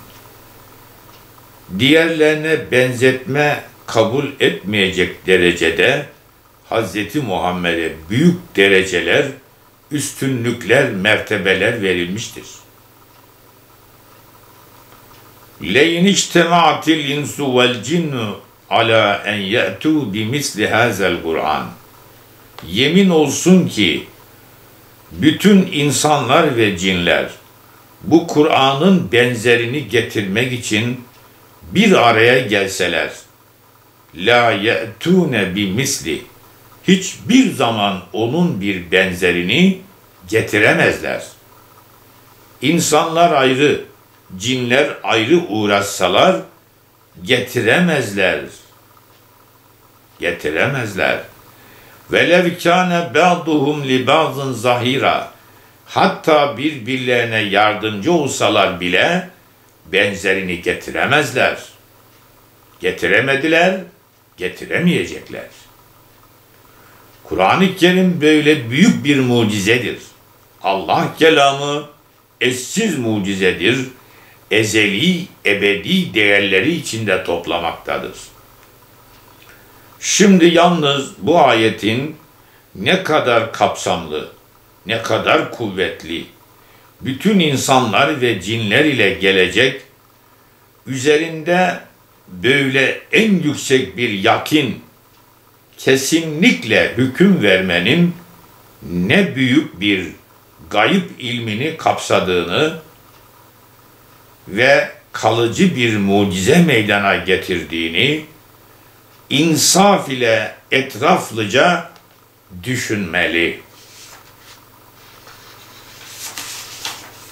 diğerlerine benzetme kabul etmeyecek derecede Hz. Muhammed'e büyük dereceler, üstünlükler, mertebeler verilmiştir. İçtema'atil insu vel cinnu ala en ye'tu bimisli hazel Kur'an. Yemin olsun ki bütün insanlar ve cinler bu Kur'an'ın benzerini getirmek için bir araya gelseler la ye'tune bi misli hiçbir zaman onun bir benzerini getiremezler. İnsanlar ayrı, cinler ayrı uğraşsalar getiremezler. Getiremezler. Velev kâne ba'duhum li ba'dın zahira. Hatta birbirlerine yardımcı olsalar bile benzerini getiremezler. Getiremediler, getiremeyecekler. Kur'an-ı Kerim böyle büyük bir mucizedir. Allah kelamı eşsiz mucizedir. Ezeli, ebedi değerleri içinde toplamaktadır. Şimdi yalnız bu ayetin ne kadar kapsamlı, ne kadar kuvvetli, bütün insanlar ve cinler ile gelecek, üzerinde böyle en yüksek bir yakin, kesinlikle hüküm vermenin ne büyük bir gayip ilmini kapsadığını ve kalıcı bir mucize meydana getirdiğini insaf ile etraflıca düşünmeli.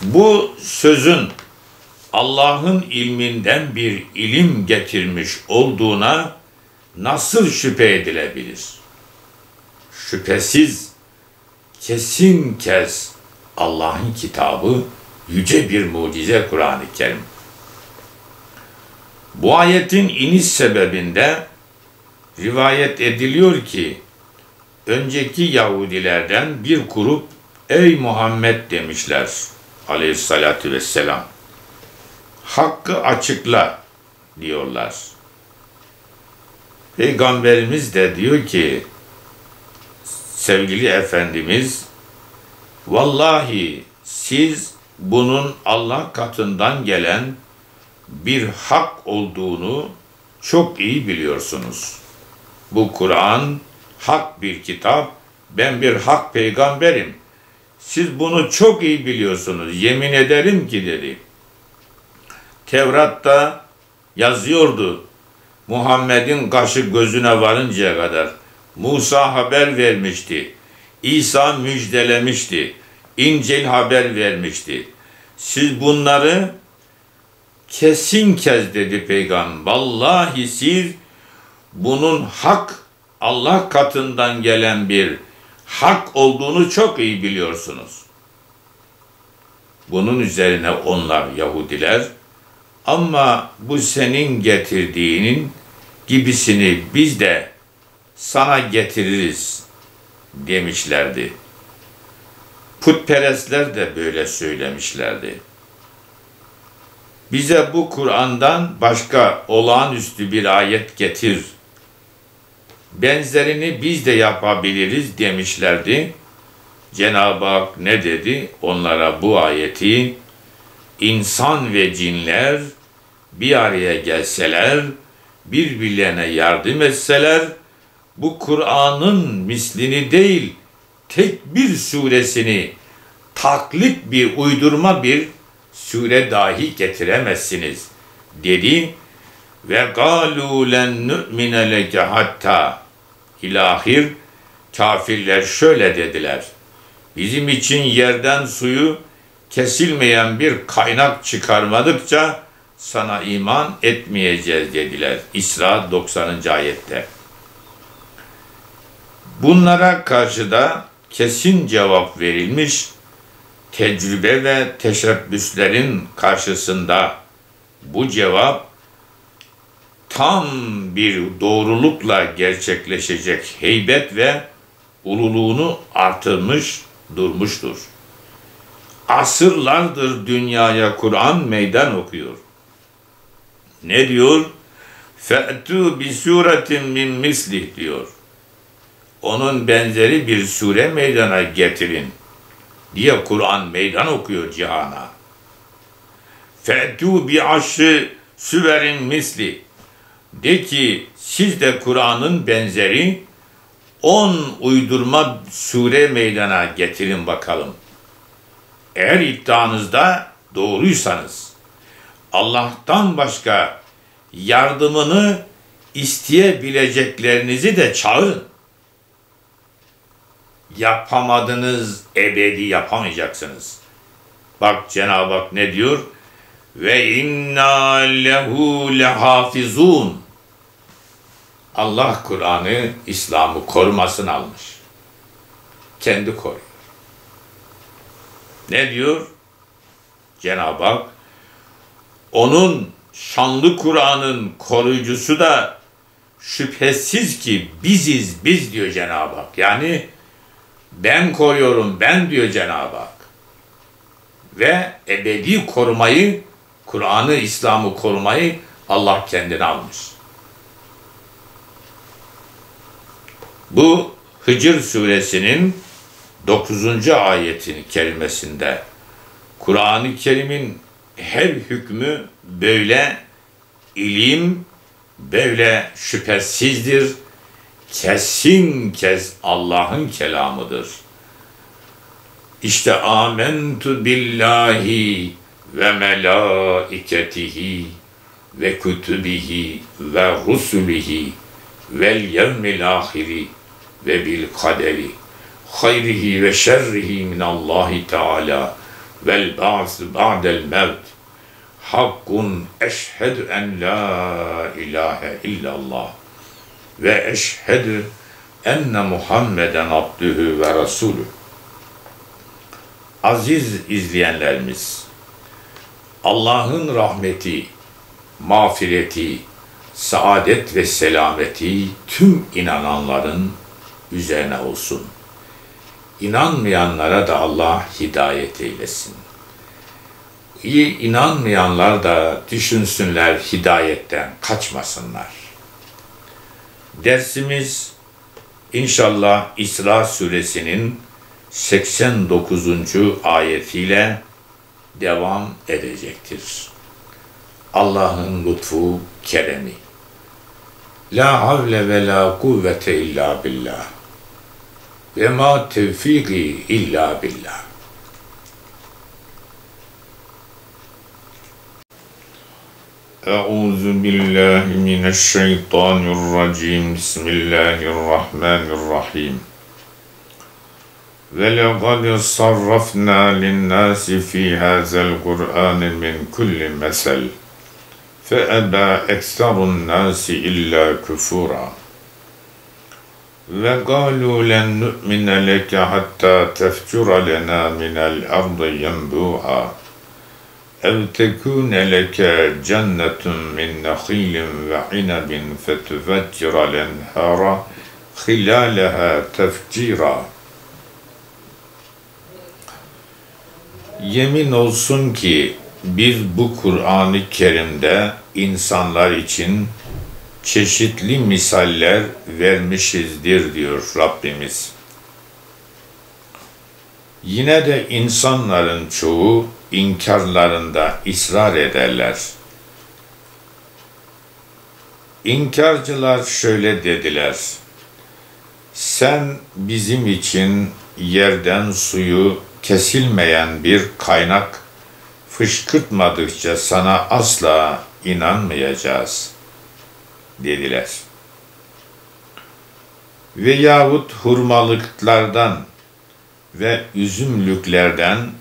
Bu sözün Allah'ın ilminden bir ilim getirmiş olduğuna nasıl şüphe edilebilir? Şüphesiz kesin kez Allah'ın kitabı yüce bir mucize Kur'an-ı Kerim. Bu ayetin iniş sebebinde rivayet ediliyor ki önceki Yahudilerden bir grup ey Muhammed demişler aleyhissalatü vesselam. Hakkı açıkla diyorlar. Peygamberimiz de diyor ki sevgili Efendimiz vallahi siz bunun Allah katından gelen bir hak olduğunu çok iyi biliyorsunuz. Bu Kur'an hak bir kitap, ben bir hak peygamberim. Siz bunu çok iyi biliyorsunuz. Yemin ederim ki dedi. Tevrat'ta yazıyordu. Muhammed'in kaşı gözüne varıncaya kadar. Musa haber vermişti. İsa müjdelemişti. İncil haber vermişti. Siz bunları kesin kez dedi peygamber. Vallahi siz bunun hak Allah katından gelen bir hak olduğunu çok iyi biliyorsunuz. Bunun üzerine onlar Yahudiler ama bu senin getirdiğinin gibisini biz de sana getiririz demişlerdi. Putperestler de böyle söylemişlerdi. Bize bu Kur'an'dan başka olağanüstü bir ayet getir benzerini biz de yapabiliriz demişlerdi. Cenab-ı Hak ne dedi? Onlara bu ayeti insan ve cinler bir araya gelseler, birbirlerine yardım etseler, bu Kur'an'ın mislini değil, tek bir suresini taklit bir uydurma bir sure dahi getiremezsiniz dedi ve galu len nu'mine leke hatta İlahir kafirler şöyle dediler. Bizim için yerden suyu kesilmeyen bir kaynak çıkarmadıkça sana iman etmeyeceğiz dediler. İsra 90. ayette. Bunlara karşı da kesin cevap verilmiş, tecrübe ve teşebbüslerin karşısında bu cevap tam bir doğrulukla gerçekleşecek heybet ve ululuğunu artırmış durmuştur. Asırlardır dünyaya Kur'an meydan okuyor. Ne diyor? Fe'tu bi suretin min mislih diyor. Onun benzeri bir sure meydana getirin diye Kur'an meydan okuyor cihana. Fe'tu bi aşı süverin misli de ki siz de Kur'an'ın benzeri on uydurma sure meydana getirin bakalım. Eğer iddianızda doğruysanız Allah'tan başka yardımını isteyebileceklerinizi de çağırın. Yapamadınız, ebedi yapamayacaksınız. Bak Cenab-ı Hak ne diyor? Ve inna lehu lehafizun. Allah Kur'an'ı, İslam'ı korumasını almış. Kendi koruyor. Ne diyor? Cenab-ı Hak, onun şanlı Kur'an'ın koruyucusu da şüphesiz ki biziz, biz diyor Cenab-ı Hak. Yani ben koruyorum, ben diyor Cenab-ı Hak. ve ebedi korumayı, Kur'an'ı, İslam'ı korumayı Allah kendine almış. Bu Hicr suresinin 9. ayetin kerimesinde Kur'an-ı Kerim'in her hükmü böyle ilim, böyle şüphesizdir, kesin kes Allah'ın kelamıdır. İşte amentu billahi ve melaiketihi ve kütübihi ve rusulihi vel yevmil ahiri ve bil kaderi. Hayrihi ve şerrihi min Allahi Teala. Vel ba'su ba'del mevt. Hakkun eşhedü en la ilahe illallah. Ve eşhedü enne Muhammeden abdühü ve rasulü. Aziz izleyenlerimiz, Allah'ın rahmeti, mağfireti, saadet ve selameti tüm inananların üzerine olsun. İnanmayanlara da Allah hidayet eylesin. İyi inanmayanlar da düşünsünler hidayetten kaçmasınlar. Dersimiz inşallah İsra suresinin 89. ayetiyle devam edecektir. Allah'ın lütfu, keremi. La havle ve la kuvvete illa billah. Ma tevfiki illa billah. أعوذ بالله من الشيطان الرجيم. بسم الله الرحمن الرحيم. ولقد صرفنا للناس في هذا القرآن من كل مثل فأبى أكثر الناس إلا كفورا. ve galu len nu'mine leke hatta tefcura lena minel ardı yenbu'a. Ev tekune leke cennetun min nehilin ve inebin fetüveccira lenhara hilaleha tefcira. Yemin olsun ki biz bu Kur'an-ı Kerim'de insanlar için çeşitli misaller vermişizdir diyor Rabbimiz. Yine de insanların çoğu inkarlarında ısrar ederler. İnkarcılar şöyle dediler. Sen bizim için yerden suyu kesilmeyen bir kaynak fışkırtmadıkça sana asla inanmayacağız dediler. Ve yahut hurmalıklardan ve üzümlüklerden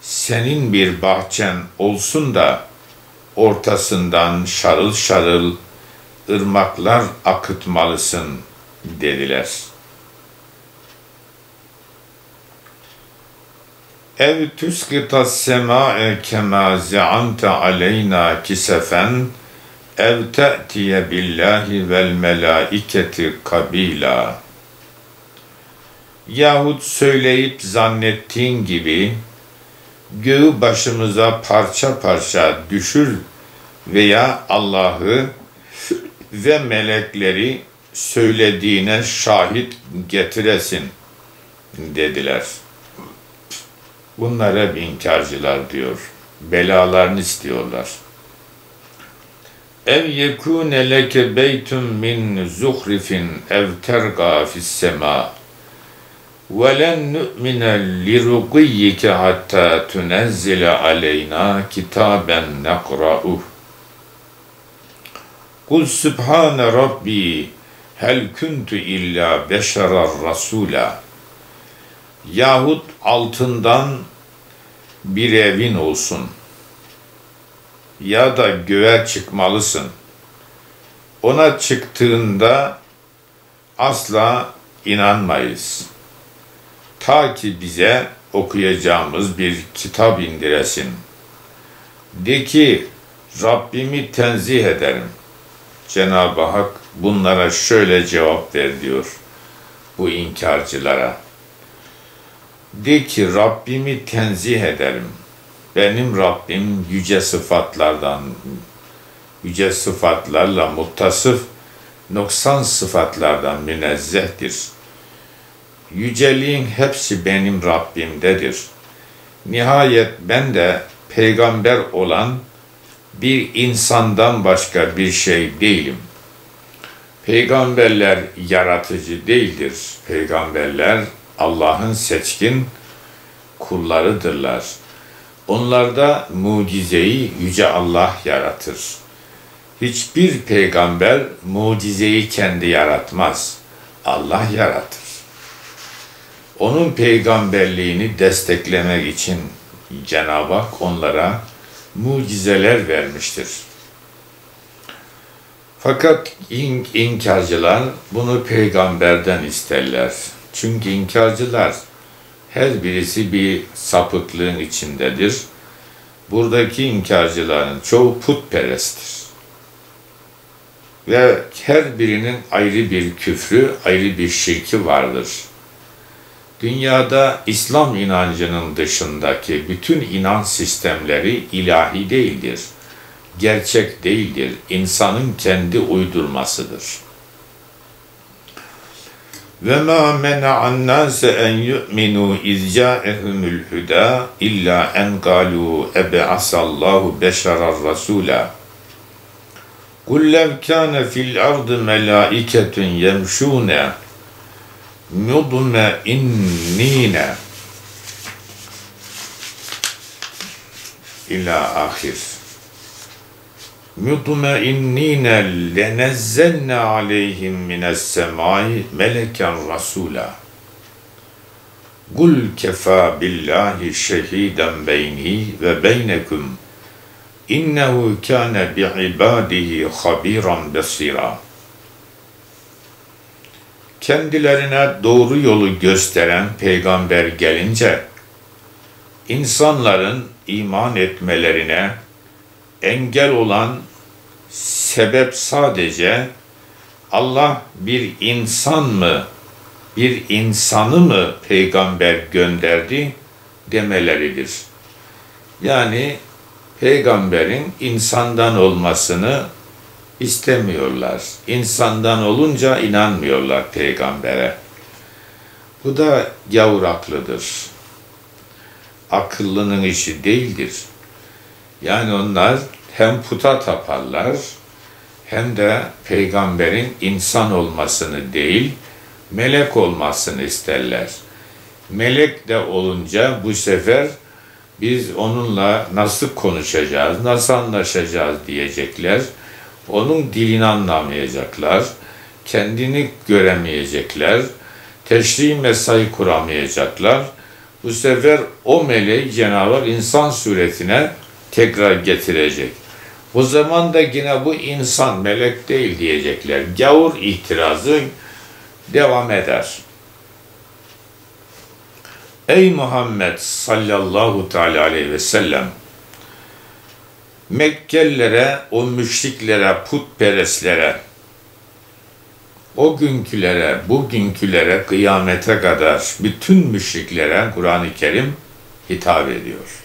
senin bir bahçen olsun da ortasından şarıl şarıl ırmaklar akıtmalısın dediler. Ev tüskita sema'e kema ze'ante aleyna kisefen ev te'tiye billahi vel melaiketi kabila. Yahut söyleyip zannettiğin gibi göğü başımıza parça parça düşür veya Allah'ı ve melekleri söylediğine şahit getiresin dediler. Bunlar hep inkarcılar diyor. Belalarını istiyorlar ev yekune leke beytun min zuhrifin ev terga fis sema ve len nu'mine liruqiyyike hatta tunezzile aleyna kitaben nekra'uh Kul Sübhane Rabbi hel kuntu illa beşerar rasula yahut altından bir evin olsun.'' Ya da göğe çıkmalısın. Ona çıktığında asla inanmayız.'' ta ki bize okuyacağımız bir kitap indiresin. De ki Rabbimi tenzih ederim. Cenab-ı Hak bunlara şöyle cevap ver diyor bu inkarcılara. De ki Rabbimi tenzih ederim. Benim Rabbim yüce sıfatlardan, yüce sıfatlarla muttasıf, noksan sıfatlardan münezzehtir. Yüceliğin hepsi benim Rabbimdedir. Nihayet ben de peygamber olan bir insandan başka bir şey değilim. Peygamberler yaratıcı değildir. Peygamberler Allah'ın seçkin kullarıdırlar. Onlarda mucizeyi yüce Allah yaratır. Hiçbir peygamber mucizeyi kendi yaratmaz. Allah yaratır. Onun peygamberliğini desteklemek için Cenab-ı Hak onlara mucizeler vermiştir. Fakat in, inkarcılar bunu peygamberden isterler. Çünkü inkarcılar her birisi bir sapıklığın içindedir. Buradaki inkarcıların çoğu putperesttir. Ve her birinin ayrı bir küfrü, ayrı bir şirki vardır. Dünyada İslam inancının dışındaki bütün inanç sistemleri ilahi değildir. Gerçek değildir. İnsanın kendi uydurmasıdır. Ve ma mena'an nase en yu'minu iz ca'ehumul huda illa en qalu eb'asallahu beşerar rasula. Kul lev kana fil ardı melaiketun yemşûne mudmainnine ila ahir. Mutmainnine lenezzelne aleyhim mines semai meleken rasula. Kul kefa billahi şehiden beyni ve beynekum. İnnehu kâne bi'ibâdihi habiran besira. Kendilerine doğru yolu gösteren peygamber gelince, insanların iman etmelerine engel olan sebep sadece Allah bir insan mı, bir insanı mı peygamber gönderdi demeleridir. Yani peygamberin insandan olmasını istemiyorlar. İnsandan olunca inanmıyorlar peygambere. Bu da gavraklıdır. Akıllının işi değildir. Yani onlar hem puta taparlar hem de peygamberin insan olmasını değil, melek olmasını isterler. Melek de olunca bu sefer biz onunla nasıl konuşacağız, nasıl anlaşacağız diyecekler. Onun dilini anlamayacaklar, kendini göremeyecekler, teşri mesai kuramayacaklar. Bu sefer o meleği Cenab-ı Hak insan suretine tekrar getirecek. O zaman da yine bu insan melek değil diyecekler. Gavur itirazı devam eder. Ey Muhammed sallallahu teala aleyhi ve sellem Mekkelilere, o müşriklere, putperestlere, o günkülere, bugünkülere, kıyamete kadar bütün müşriklere Kur'an-ı Kerim hitap ediyor.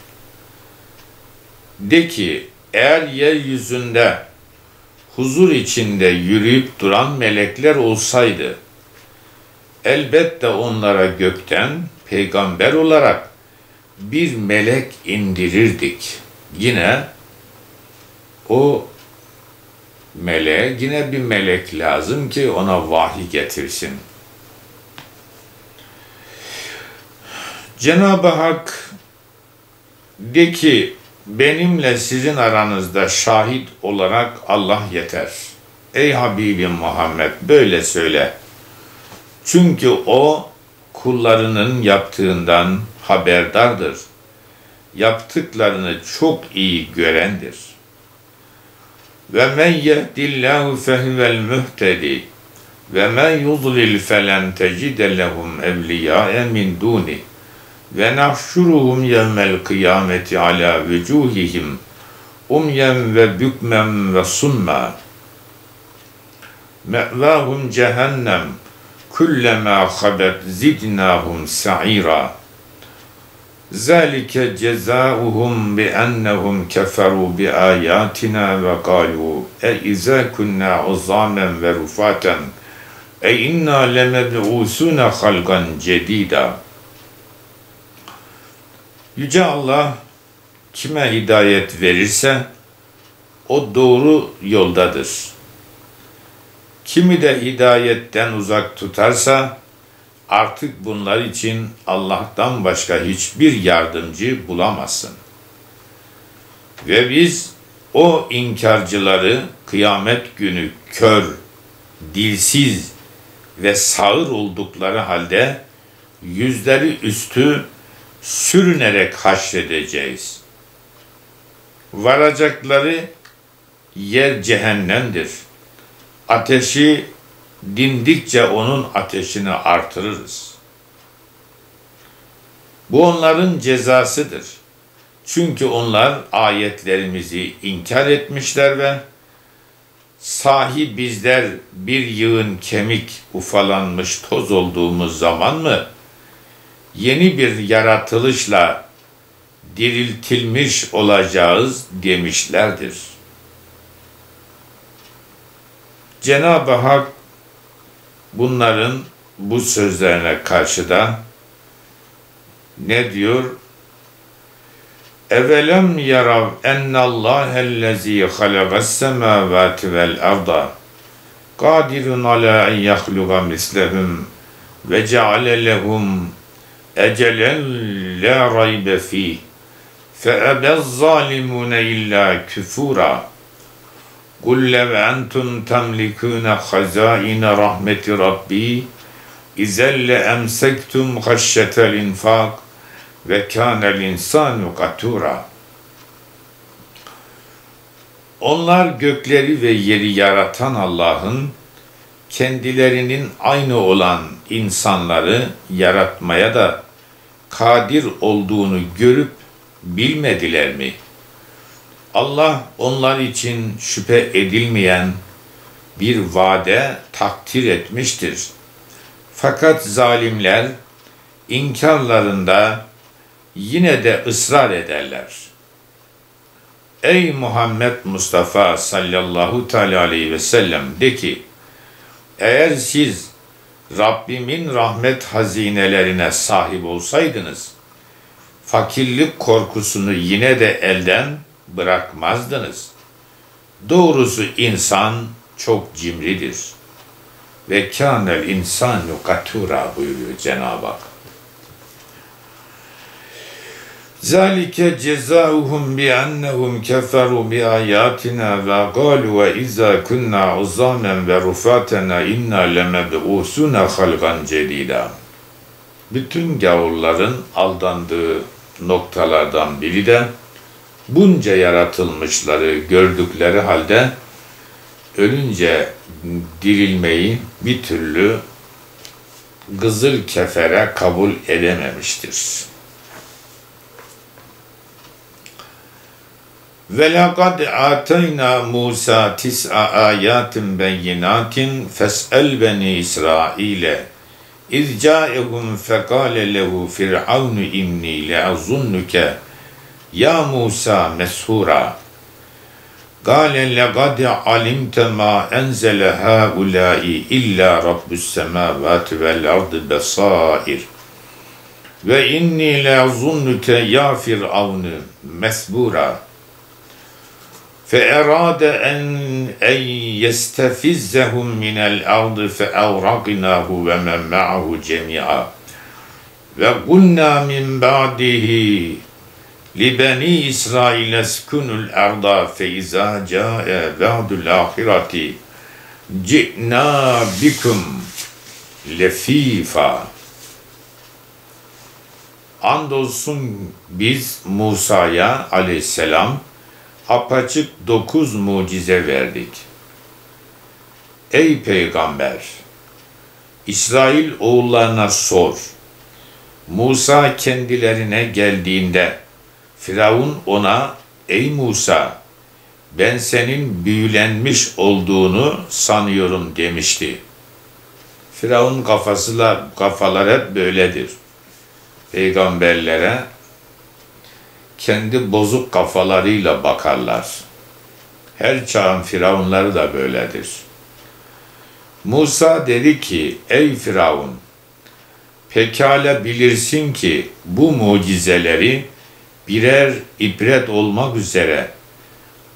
De ki, eğer yeryüzünde huzur içinde yürüyüp duran melekler olsaydı, elbette onlara gökten peygamber olarak bir melek indirirdik. Yine o meleğe yine bir melek lazım ki ona vahiy getirsin. Cenab-ı Hak de ki benimle sizin aranızda şahit olarak Allah yeter. Ey Habibim Muhammed böyle söyle. Çünkü o kullarının yaptığından haberdardır. Yaptıklarını çok iyi görendir. Ve men yehdillahu fehuvel muhtedi ve men yudlil felen tecide lehum evliyâe min duni ve nahşuruhum yevmel kıyameti ala vücuhihim umyen ve bükmem ve summa me'vâhum cehennem kullema habet zidnahum sa'ira Zalike cezauhum bi ennehum keferu bi ayatina ve kalu e izâ kunna uzamen ve rufaten e inna lemeb'usune halgan cedida. Yüce Allah kime hidayet verirse o doğru yoldadır. Kimi de hidayetten uzak tutarsa artık bunlar için Allah'tan başka hiçbir yardımcı bulamazsın. Ve biz o inkarcıları kıyamet günü kör, dilsiz ve sağır oldukları halde yüzleri üstü sürünerek haşredeceğiz. Varacakları yer cehennemdir. Ateşi dindikçe onun ateşini artırırız. Bu onların cezasıdır. Çünkü onlar ayetlerimizi inkar etmişler ve sahi bizler bir yığın kemik ufalanmış toz olduğumuz zaman mı yeni bir yaratılışla diriltilmiş olacağız demişlerdir. Cenab-ı Hak bunların bu sözlerine karşı da ne diyor? Evelem yarav ennallâhellezî halagas semâvâti vel arda kadirun alâ en yahluga mislehum ve ceale lehum ecelen la raybe fîh فَأَبَى الظَّالِمُونَ إِلَّا كُفُورًا قُلْ لَوْ أَنْتُمْ تَمْلِكُونَ خَزَائِنَ رَحْمَةِ رَبِّي إِذًا لَأَمْسَكْتُمْ خَشَّةَ الْإِنْفَاقِ وَكَانَ الْإِنْسَانُ قَتُورًا Onlar gökleri ve yeri yaratan Allah'ın kendilerinin aynı olan insanları yaratmaya da kadir olduğunu görüp bilmediler mi? Allah onlar için şüphe edilmeyen bir vade takdir etmiştir. Fakat zalimler inkarlarında yine de ısrar ederler. Ey Muhammed Mustafa sallallahu teala aleyhi ve sellem de ki eğer siz Rabbimin rahmet hazinelerine sahip olsaydınız fakirlik korkusunu yine de elden bırakmazdınız. Doğrusu insan çok cimridir. Ve kânel insanu katura buyuruyor Cenab-ı Hak. Zalike cezauhum bi ennehum keferu bi ayatina ve galu ve izâ kunna uzamen ve rufatena inna lemeb'usuna halgan cedida. Bütün gavurların aldandığı noktalardan biri de bunca yaratılmışları gördükleri halde ölünce dirilmeyi bir türlü Kızıl Kefer'e kabul edememiştir. Ve laqad atayna Musa tis'a ayatin beyinatin fes'el beni İsrail'e. İz câehum fekâle lehu firavnu inni le'azunnuke ya Musa meshura Gâle legad alimte ma enzele haulâi illa rabbus semâvâti vel ardı besair ve inni le'azunnuke ya firavnu mesbura فأراد أن أن يستفزهم من الأرض فأورقناه ومن معه جميعا وقلنا من بعده لبني إسرائيل اسكنوا الأرض فإذا جاء بعد الآخرة جئنا بكم lefifa. Andolsun biz Musa'ya aleyhisselam apaçık dokuz mucize verdik. Ey peygamber! İsrail oğullarına sor. Musa kendilerine geldiğinde Firavun ona ey Musa ben senin büyülenmiş olduğunu sanıyorum demişti. Firavun kafasıyla kafalar hep böyledir. Peygamberlere kendi bozuk kafalarıyla bakarlar. Her çağın firavunları da böyledir. Musa dedi ki, ey Firavun, pekala bilirsin ki bu mucizeleri birer ibret olmak üzere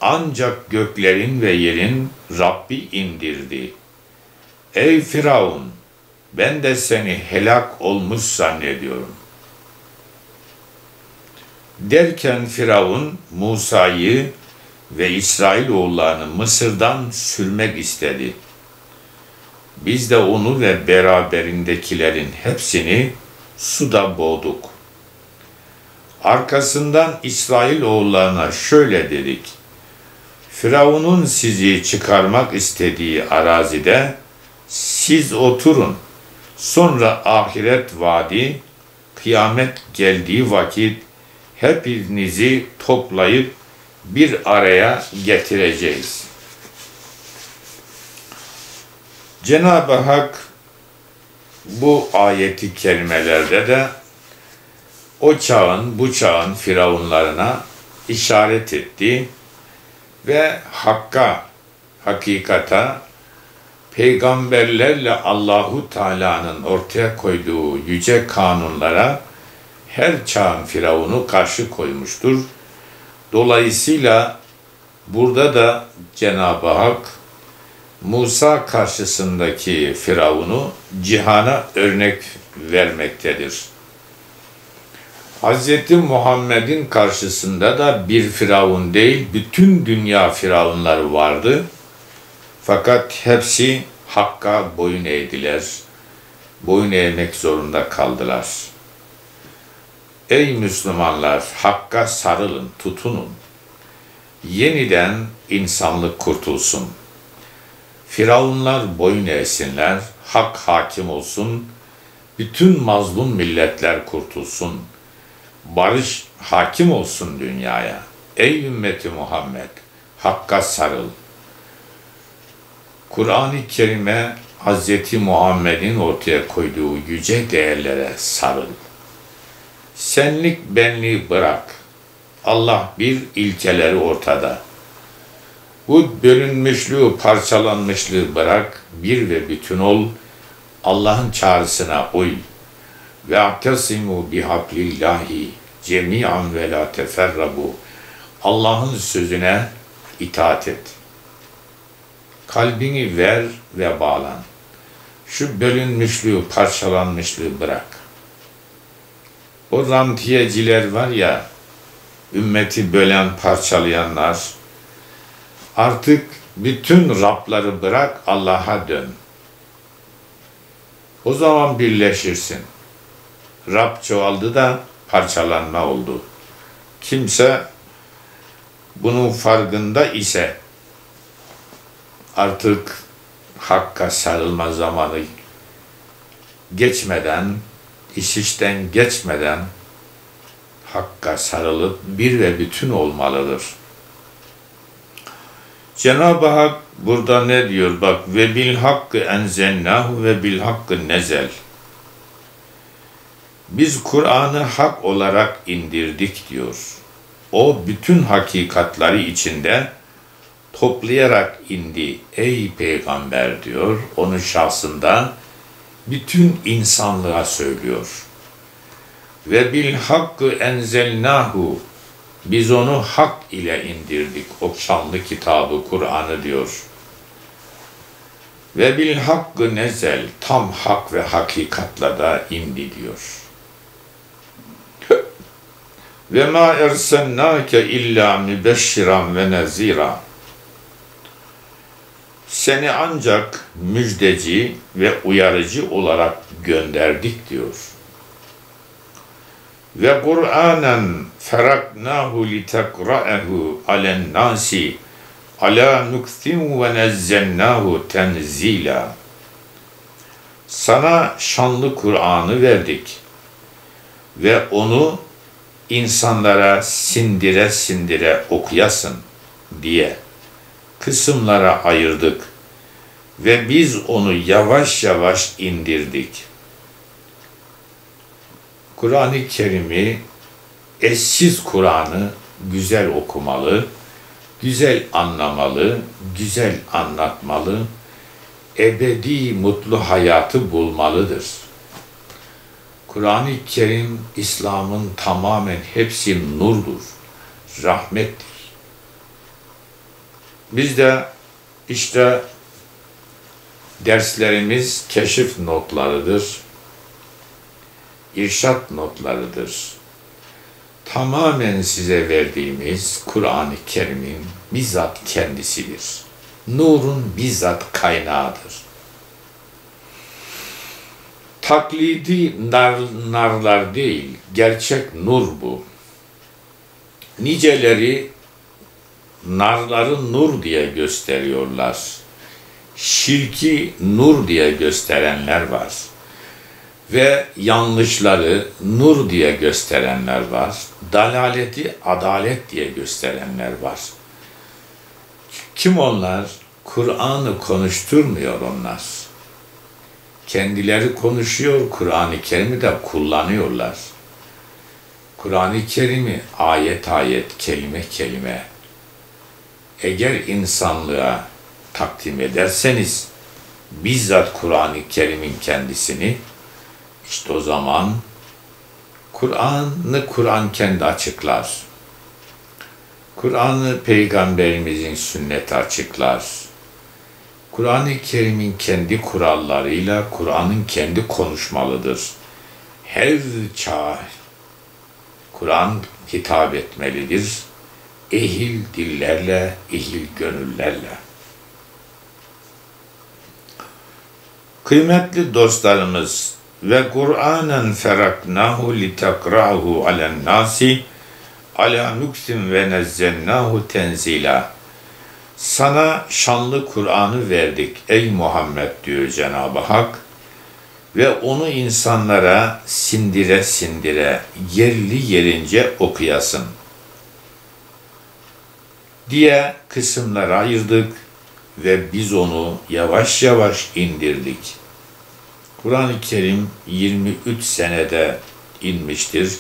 ancak göklerin ve yerin Rabbi indirdi. Ey Firavun, ben de seni helak olmuş zannediyorum. Derken Firavun Musa'yı ve İsrailoğullarını Mısır'dan sürmek istedi. Biz de onu ve beraberindekilerin hepsini suda boğduk. Arkasından İsrailoğullarına şöyle dedik. Firavun'un sizi çıkarmak istediği arazide siz oturun. Sonra ahiret vadi, kıyamet geldiği vakit hepinizi toplayıp bir araya getireceğiz. Cenab-ı Hak bu ayeti kelimelerde de o çağın, bu çağın firavunlarına işaret etti ve hakka, hakikata, peygamberlerle Allahu Teala'nın ortaya koyduğu yüce kanunlara her çağın firavunu karşı koymuştur. Dolayısıyla burada da Cenab-ı Hak Musa karşısındaki firavunu cihana örnek vermektedir. Hz. Muhammed'in karşısında da bir firavun değil, bütün dünya firavunları vardı. Fakat hepsi Hakk'a boyun eğdiler. Boyun eğmek zorunda kaldılar. Ey Müslümanlar, Hakk'a sarılın, tutunun. Yeniden insanlık kurtulsun. Firavunlar boyun eğsinler, hak hakim olsun, bütün mazlum milletler kurtulsun.'' barış hakim olsun dünyaya. Ey ümmeti Muhammed, Hakka sarıl. Kur'an-ı Kerim'e Hz. Muhammed'in ortaya koyduğu yüce değerlere sarıl. Senlik benliği bırak. Allah bir ilkeleri ortada. Bu bölünmüşlüğü, parçalanmışlığı bırak, bir ve bütün ol, Allah'ın çağrısına uy. Ve atesimu bihablillahi cemi'an ve la teferrabu. Allah'ın sözüne itaat et. Kalbini ver ve bağlan. Şu bölünmüşlüğü, parçalanmışlığı bırak. O rantiyeciler var ya, ümmeti bölen, parçalayanlar, artık bütün Rabları bırak, Allah'a dön. O zaman birleşirsin. Rab çoğaldı da parçalanma oldu. Kimse bunun farkında ise artık hakka sarılma zamanı geçmeden, iş işten geçmeden hakka sarılıp bir ve bütün olmalıdır. Cenab-ı Hak burada ne diyor? Bak ve bil hakkı enzennahu ve bil hakkı nezel. Biz Kur'an'ı hak olarak indirdik diyor. O bütün hakikatları içinde toplayarak indi. Ey peygamber diyor. Onun şahsında bütün insanlığa söylüyor. Ve bil hakkı enzelnahu biz onu hak ile indirdik. O şanlı kitabı Kur'an'ı diyor. Ve bil hakkı nezel tam hak ve hakikatla da indi diyor. Ve ma ersennake illa mübeşşiran ve nezira. Seni ancak müjdeci ve uyarıcı olarak gönderdik diyor. Ve Kur'anen feraknahu litekra'ehu alen nasi ala nuktin ve nezzennahu tenzila. Sana şanlı Kur'an'ı verdik ve onu insanlara sindire sindire okuyasın diye kısımlara ayırdık ve biz onu yavaş yavaş indirdik. Kur'an-ı Kerim'i eşsiz Kur'an'ı güzel okumalı, güzel anlamalı, güzel anlatmalı, ebedi mutlu hayatı bulmalıdır. Kur'an-ı Kerim İslam'ın tamamen hepsi nurdur, rahmettir. Biz de işte derslerimiz keşif notlarıdır, irşat notlarıdır. Tamamen size verdiğimiz Kur'an-ı Kerim'in bizzat kendisidir. Nurun bizzat kaynağıdır. Taklidi nar, narlar değil, gerçek nur bu. Niceleri narları nur diye gösteriyorlar. Şirki nur diye gösterenler var. Ve yanlışları nur diye gösterenler var. Dalaleti adalet diye gösterenler var. Kim onlar? Kur'an'ı konuşturmuyor onlar. Kendileri konuşuyor, Kur'an-ı Kerim'i de kullanıyorlar. Kur'an-ı Kerim'i ayet ayet, kelime kelime eğer insanlığa takdim ederseniz bizzat Kur'an-ı Kerim'in kendisini işte o zaman Kur'an'ı Kur'an kendi açıklar. Kur'an'ı Peygamberimizin sünneti açıklar. Kur'an-ı Kerim'in kendi kurallarıyla Kur'an'ın kendi konuşmalıdır. Her çağ Kur'an hitap etmelidir. Ehil dillerle, ehil gönüllerle. Kıymetli dostlarımız ve Kur'anen feraknahu litekrahu alen nasi ala muksim ve nezzennahu tenzila. Sana şanlı Kur'an'ı verdik ey Muhammed diyor Cenab-ı Hak ve onu insanlara sindire sindire yerli yerince okuyasın diye kısımlara ayırdık ve biz onu yavaş yavaş indirdik. Kur'an-ı Kerim 23 senede inmiştir.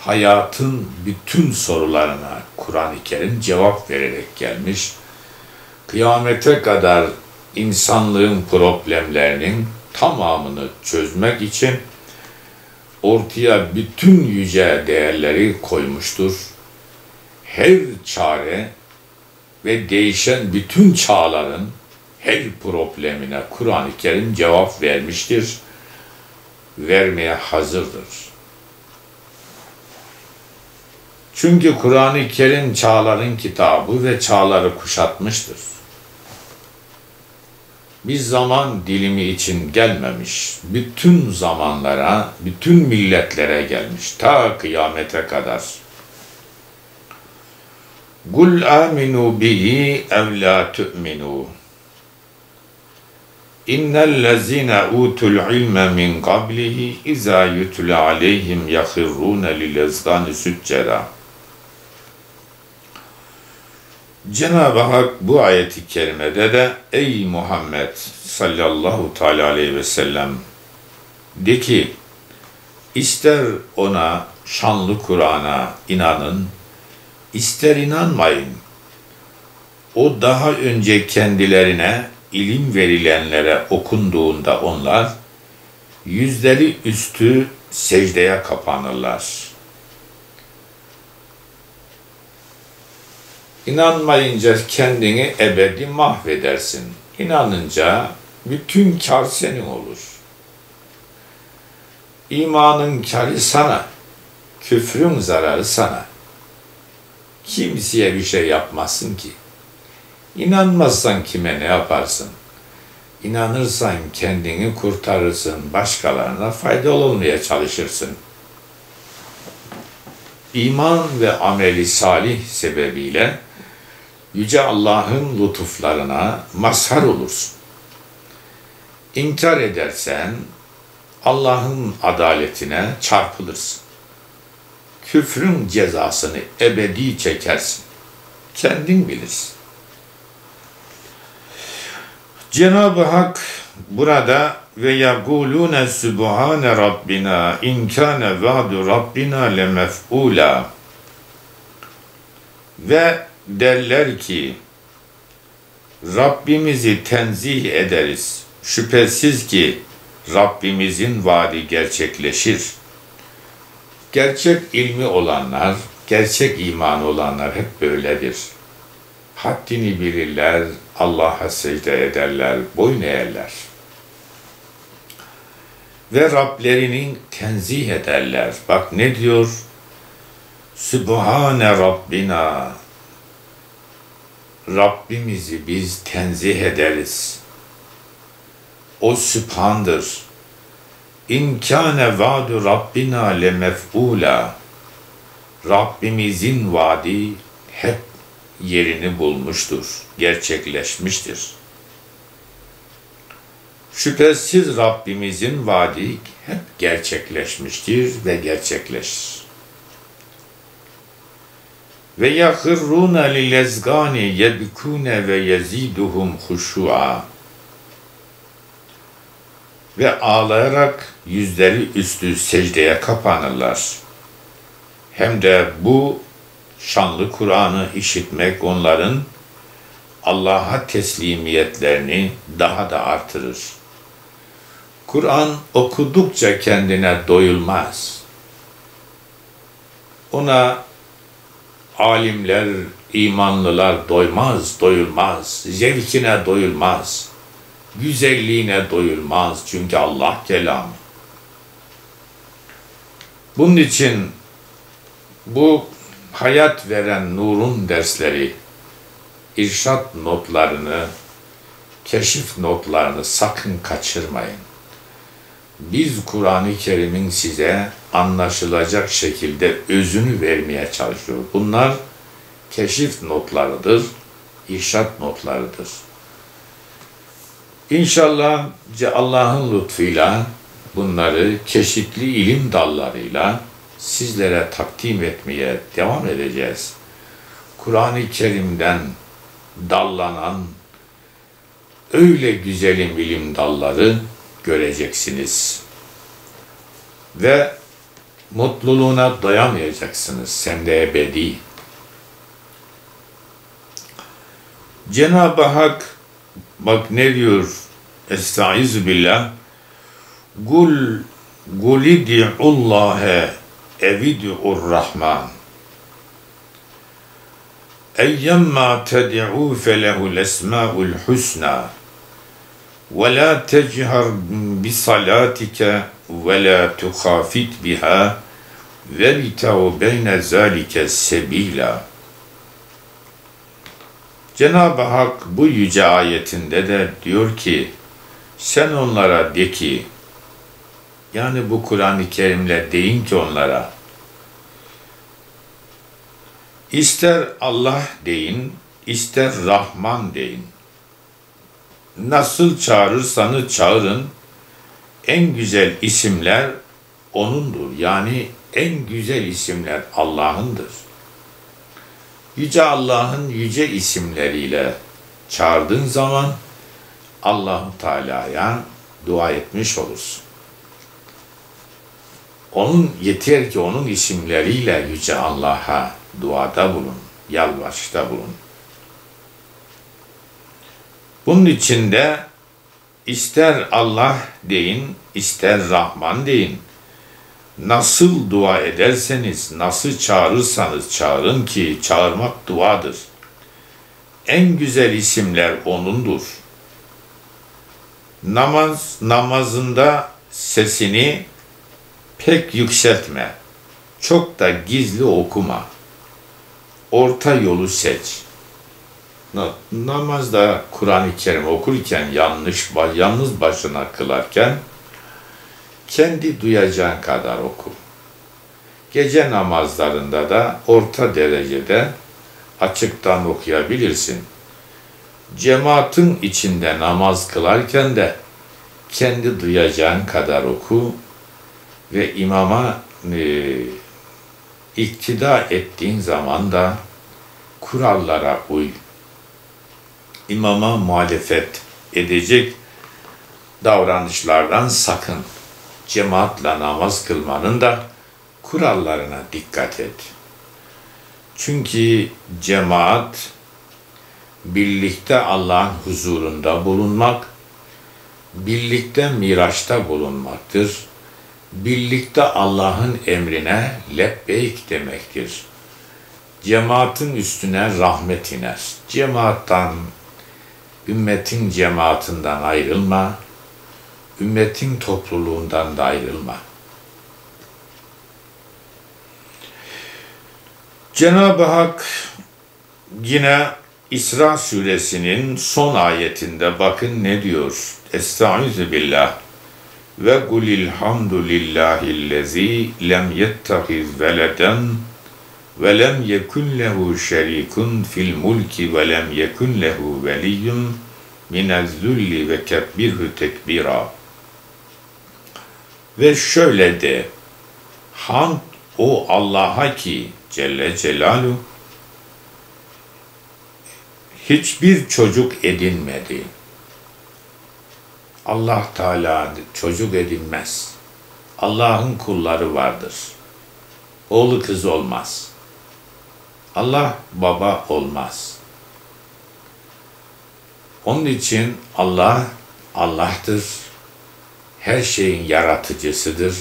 Hayatın bütün sorularına Kur'an-ı Kerim cevap vererek gelmiş. Kıyamete kadar insanlığın problemlerinin tamamını çözmek için ortaya bütün yüce değerleri koymuştur. Her çare ve değişen bütün çağların her problemine Kur'an-ı Kerim cevap vermiştir, vermeye hazırdır. Çünkü Kur'an-ı Kerim çağların kitabı ve çağları kuşatmıştır. Bir zaman dilimi için gelmemiş, bütün zamanlara, bütün milletlere gelmiş, ta kıyamete kadar. Kul aminu bihi ev la tu'minu. İnnellezîne utul ilme min qablihi izâ yutla aleyhim yahirrûne lilezgâni süccera. Cenab-ı Hak bu ayeti kerimede de ey Muhammed sallallahu teala aleyhi ve sellem de ki ister ona şanlı Kur'an'a inanın ister inanmayın. O daha önce kendilerine ilim verilenlere okunduğunda onlar yüzleri üstü secdeye kapanırlar. İnanmayınca kendini ebedi mahvedersin. İnanınca bütün kar senin olur. İmanın karı sana, küfrün zararı sana. Kimseye bir şey yapmazsın ki. İnanmazsan kime ne yaparsın? İnanırsan kendini kurtarırsın, başkalarına faydalı olmaya çalışırsın. İman ve ameli salih sebebiyle Yüce Allah'ın lütuflarına mazhar olursun. İnkar edersen Allah'ın adaletine çarpılırsın. Küfrün cezasını ebedi çekersin. Kendin bilirsin. Cenab-ı Hak burada ve yagulune subhane rabbina in kana va'du rabbina lemef'ula ve derler ki Rabbimizi tenzih ederiz. Şüphesiz ki Rabbimizin vaadi gerçekleşir. Gerçek ilmi olanlar, gerçek iman olanlar hep böyledir. Haddini bilirler, Allah'a secde ederler, boyun eğerler. Ve Rablerinin tenzih ederler. Bak ne diyor? Sübhane Rabbina. Rabbimizi biz tenzih ederiz. O sübhandır. İmkâne va'du Rabbina le mef'ula. Rabbimizin vaadi hep yerini bulmuştur, gerçekleşmiştir. Şüphesiz Rabbimizin vaadi hep gerçekleşmiştir ve gerçekleşir. Ve yahirrûne lilezgâni yebkûne ve yeziduhum huşû'a ve ağlayarak yüzleri üstü secdeye kapanırlar. Hem de bu şanlı Kur'an'ı işitmek onların Allah'a teslimiyetlerini daha da artırır. Kur'an okudukça kendine doyulmaz. Ona alimler, imanlılar doymaz, doyulmaz, zevkine doyulmaz, güzelliğine doyulmaz çünkü Allah kelamı. Bunun için bu hayat veren nurun dersleri, irşat notlarını, keşif notlarını sakın kaçırmayın. Biz Kur'an-ı Kerim'in size anlaşılacak şekilde özünü vermeye çalışıyoruz. Bunlar keşif notlarıdır, irşat notlarıdır. İnşallah Allah'ın lütfuyla bunları çeşitli ilim dallarıyla sizlere takdim etmeye devam edeceğiz. Kur'an-ı Kerim'den dallanan öyle güzelim ilim dalları göreceksiniz. Ve mutluluğuna doyamayacaksınız hem de ebedi. Cenab-ı Hak bak ne diyor Estaizu billah Gul gulidi'ullâhe evidi'ur rahman. Eyyemma ted'u felehul esmâul husna. Ve la tecihar bi salatike ve la tuhafit biha ve bitav beyne zalike sebila. Cenab-ı Hak bu yüce ayetinde de diyor ki, sen onlara de ki, yani bu Kur'an-ı Kerim'le deyin ki onlara ister Allah deyin, ister Rahman deyin. Nasıl çağırırsanız çağırın, en güzel isimler O'nundur. Yani en güzel isimler Allah'ındır. Yüce Allah'ın yüce isimleriyle çağırdığın zaman Allahu Teala'ya dua etmiş olursun. Onun yeter ki onun isimleriyle yüce Allah'a duada bulun, yalvarışta bulun. Bunun içinde ister Allah deyin, ister Rahman deyin. Nasıl dua ederseniz, nasıl çağırırsanız çağırın ki çağırmak duadır. En güzel isimler O'nundur. Namaz, namazında sesini pek yükseltme. Çok da gizli okuma. Orta yolu seç. Namazda Kur'an-ı Kerim okurken yanlış, yalnız başına kılarken kendi duyacağın kadar oku. Gece namazlarında da orta derecede açıktan okuyabilirsin. Cemaatin içinde namaz kılarken de kendi duyacağın kadar oku ve imama e, iktida ettiğin zaman da kurallara uy. İmama muhalefet edecek davranışlardan sakın. Cemaatle namaz kılmanın da kurallarına dikkat et. Çünkü cemaat birlikte Allah'ın huzurunda bulunmak, birlikte miraçta bulunmaktır. Birlikte Allah'ın emrine lebbeyk demektir. Cemaatin üstüne rahmet iner. Cemaattan, ümmetin cemaatinden ayrılma, ümmetin topluluğundan da ayrılma. Cenab-ı Hak yine İsra suresinin son ayetinde bakın ne diyor. Estaizu billah. Ve kulil hamdulillahillezi lem yettehiz veleden ve lem yekun lehu şerikun fil mulki ve lem yekun lehu veliyyun minezzulli ve kebbirhu tekbira. Ve şöyle de, hamd o Allah'a ki Celle Celaluhu hiçbir çocuk edinmedi. Allah Teala çocuk edinmez. Allah'ın kulları vardır. Oğlu kız olmaz. Allah baba olmaz. Onun için Allah Allah'tır. Her şeyin yaratıcısıdır.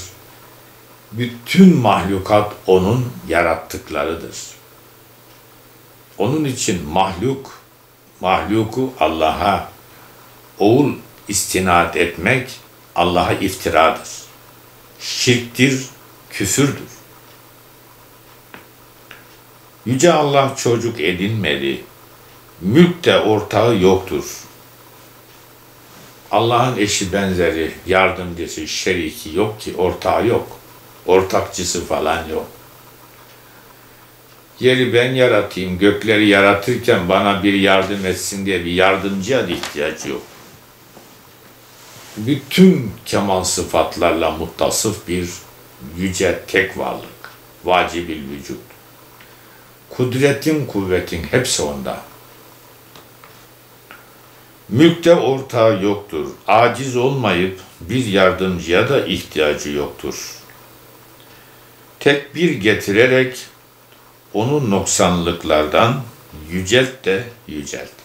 Bütün mahlukat onun yarattıklarıdır. Onun için mahluk mahluku Allah'a oğul istinad etmek Allah'a iftiradır. Şirktir, küfürdür. Yüce Allah çocuk edinmedi. Mülkte ortağı yoktur. Allah'ın eşi benzeri, yardımcısı, şeriki yok ki, ortağı yok. Ortakçısı falan yok. Yeri ben yaratayım, gökleri yaratırken bana bir yardım etsin diye bir yardımcıya da ihtiyacı yok. Bütün kemal sıfatlarla muttasıf bir yüce tek varlık, vacibil vücut. Kudretin, kuvvetin hepsi onda. Mülkte ortağı yoktur. Aciz olmayıp bir yardımcıya da ihtiyacı yoktur. Tekbir getirerek onu noksanlıklardan yücelt de yücelt.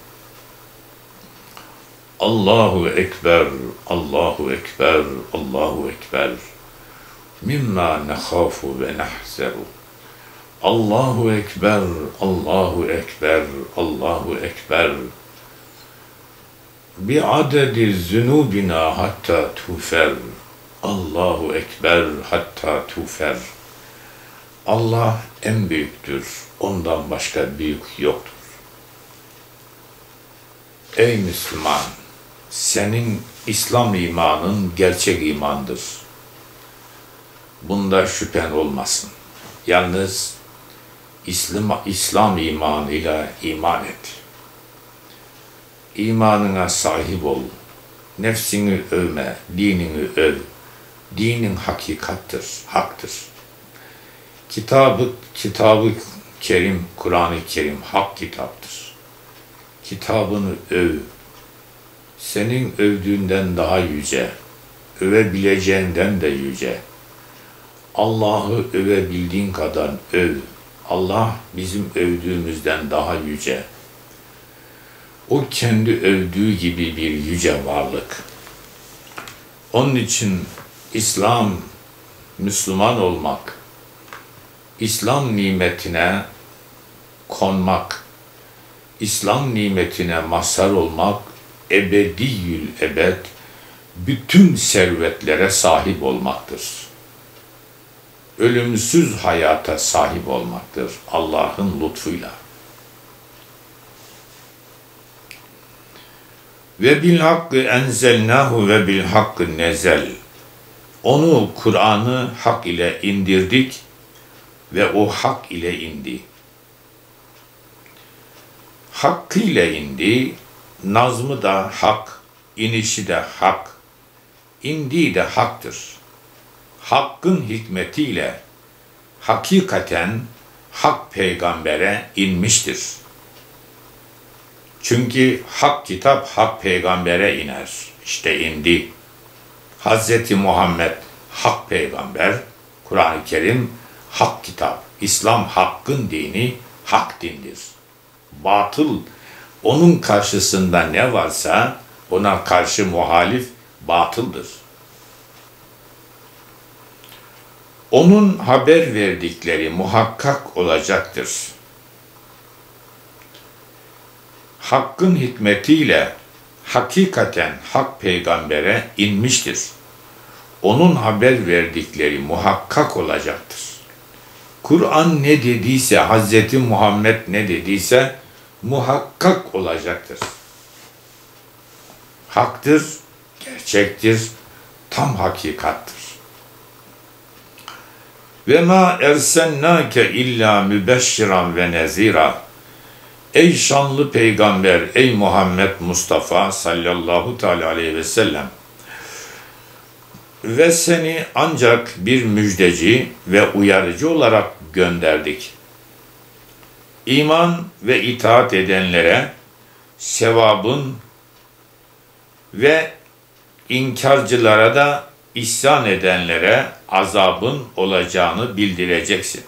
Allahu Ekber, Allahu Ekber, Allahu Ekber. Mimma nekhafu ve nehzeru. Allahu Ekber, Allahu Ekber, Allahu Ekber. Bi adedi zunubina hatta tufer. Allahu Ekber hatta tufer. Allah en büyüktür. Ondan başka büyük yoktur. Ey Müslüman! Senin İslam imanın gerçek imandır. Bunda şüphen olmasın. Yalnız İslam, İslam imanıyla iman et. İmanına sahip ol. Nefsini övme, dinini öv. Dinin hakikattır, haktır. Kitabı, kitabı kerim, Kur'an-ı Kerim hak kitaptır. Kitabını öv, senin övdüğünden daha yüce, övebileceğinden de yüce. Allah'ı övebildiğin kadar öv. Allah bizim övdüğümüzden daha yüce. O kendi övdüğü gibi bir yüce varlık. Onun için İslam, Müslüman olmak, İslam nimetine konmak, İslam nimetine mazhar olmak ebediyül ebed bütün servetlere sahip olmaktır. Ölümsüz hayata sahip olmaktır Allah'ın lütfuyla. Ve bil hakkı enzelnahu ve bil hakkı nezel. Onu Kur'an'ı hak ile indirdik ve o hak ile indi. Hakkı ile indi, nazmı da hak, inişi de hak, indiği de haktır. Hakkın hikmetiyle hakikaten hak peygambere inmiştir. Çünkü hak kitap hak peygambere iner. İşte indi. Hz. Muhammed hak peygamber, Kur'an-ı Kerim hak kitap, İslam hakkın dini hak dindir. Batıl onun karşısında ne varsa ona karşı muhalif batıldır. Onun haber verdikleri muhakkak olacaktır. Hakkın hikmetiyle hakikaten hak peygambere inmiştir. Onun haber verdikleri muhakkak olacaktır. Kur'an ne dediyse, Hz. Muhammed ne dediyse muhakkak olacaktır. Haktır, gerçektir, tam hakikattır. Ve ma ersennake illa mübeşşiran ve nezira. Ey şanlı peygamber, ey Muhammed Mustafa sallallahu teala aleyhi ve sellem. Ve seni ancak bir müjdeci ve uyarıcı olarak gönderdik. İman ve itaat edenlere sevabın ve inkarcılara da isyan edenlere azabın olacağını bildireceksin.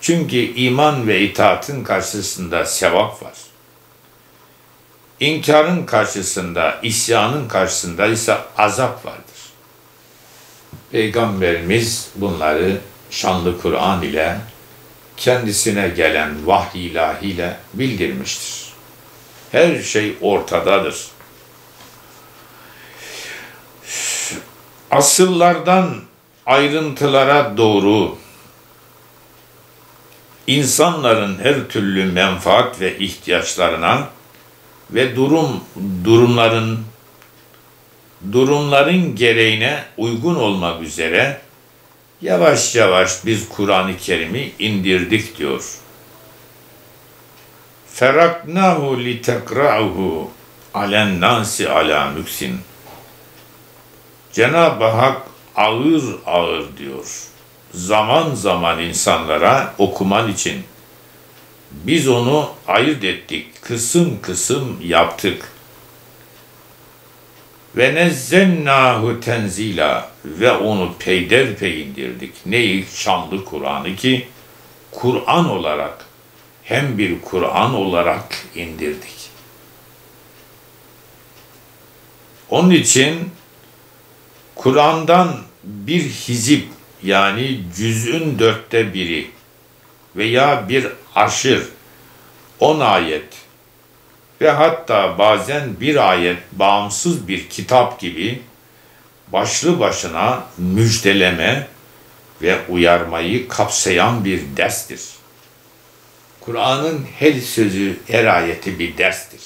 Çünkü iman ve itaatın karşısında sevap var. İnkarın karşısında, isyanın karşısında ise azap vardır. Peygamberimiz bunları şanlı Kur'an ile kendisine gelen vahiy ilahiyle bildirmiştir. Her şey ortadadır. Asıllardan ayrıntılara doğru insanların her türlü menfaat ve ihtiyaçlarına ve durum durumların durumların gereğine uygun olmak üzere yavaş yavaş biz Kur'an-ı Kerim'i indirdik diyor. Feraknahu li tekra'uhu alen nasi ala müksin. Cenab-ı Hak ağır ağır diyor. Zaman zaman insanlara okuman için biz onu ayırt ettik, kısım kısım yaptık. Ve nezzennahu tenzila ve onu peyderpey indirdik. Neyi? Şanlı Kur'an'ı ki Kur'an olarak hem bir Kur'an olarak indirdik. Onun için Kur'an'dan bir hizip yani cüz'ün dörtte biri veya bir aşır, on ayet ve hatta bazen bir ayet bağımsız bir kitap gibi başlı başına müjdeleme ve uyarmayı kapsayan bir derstir. Kur'an'ın her sözü, her ayeti bir derstir.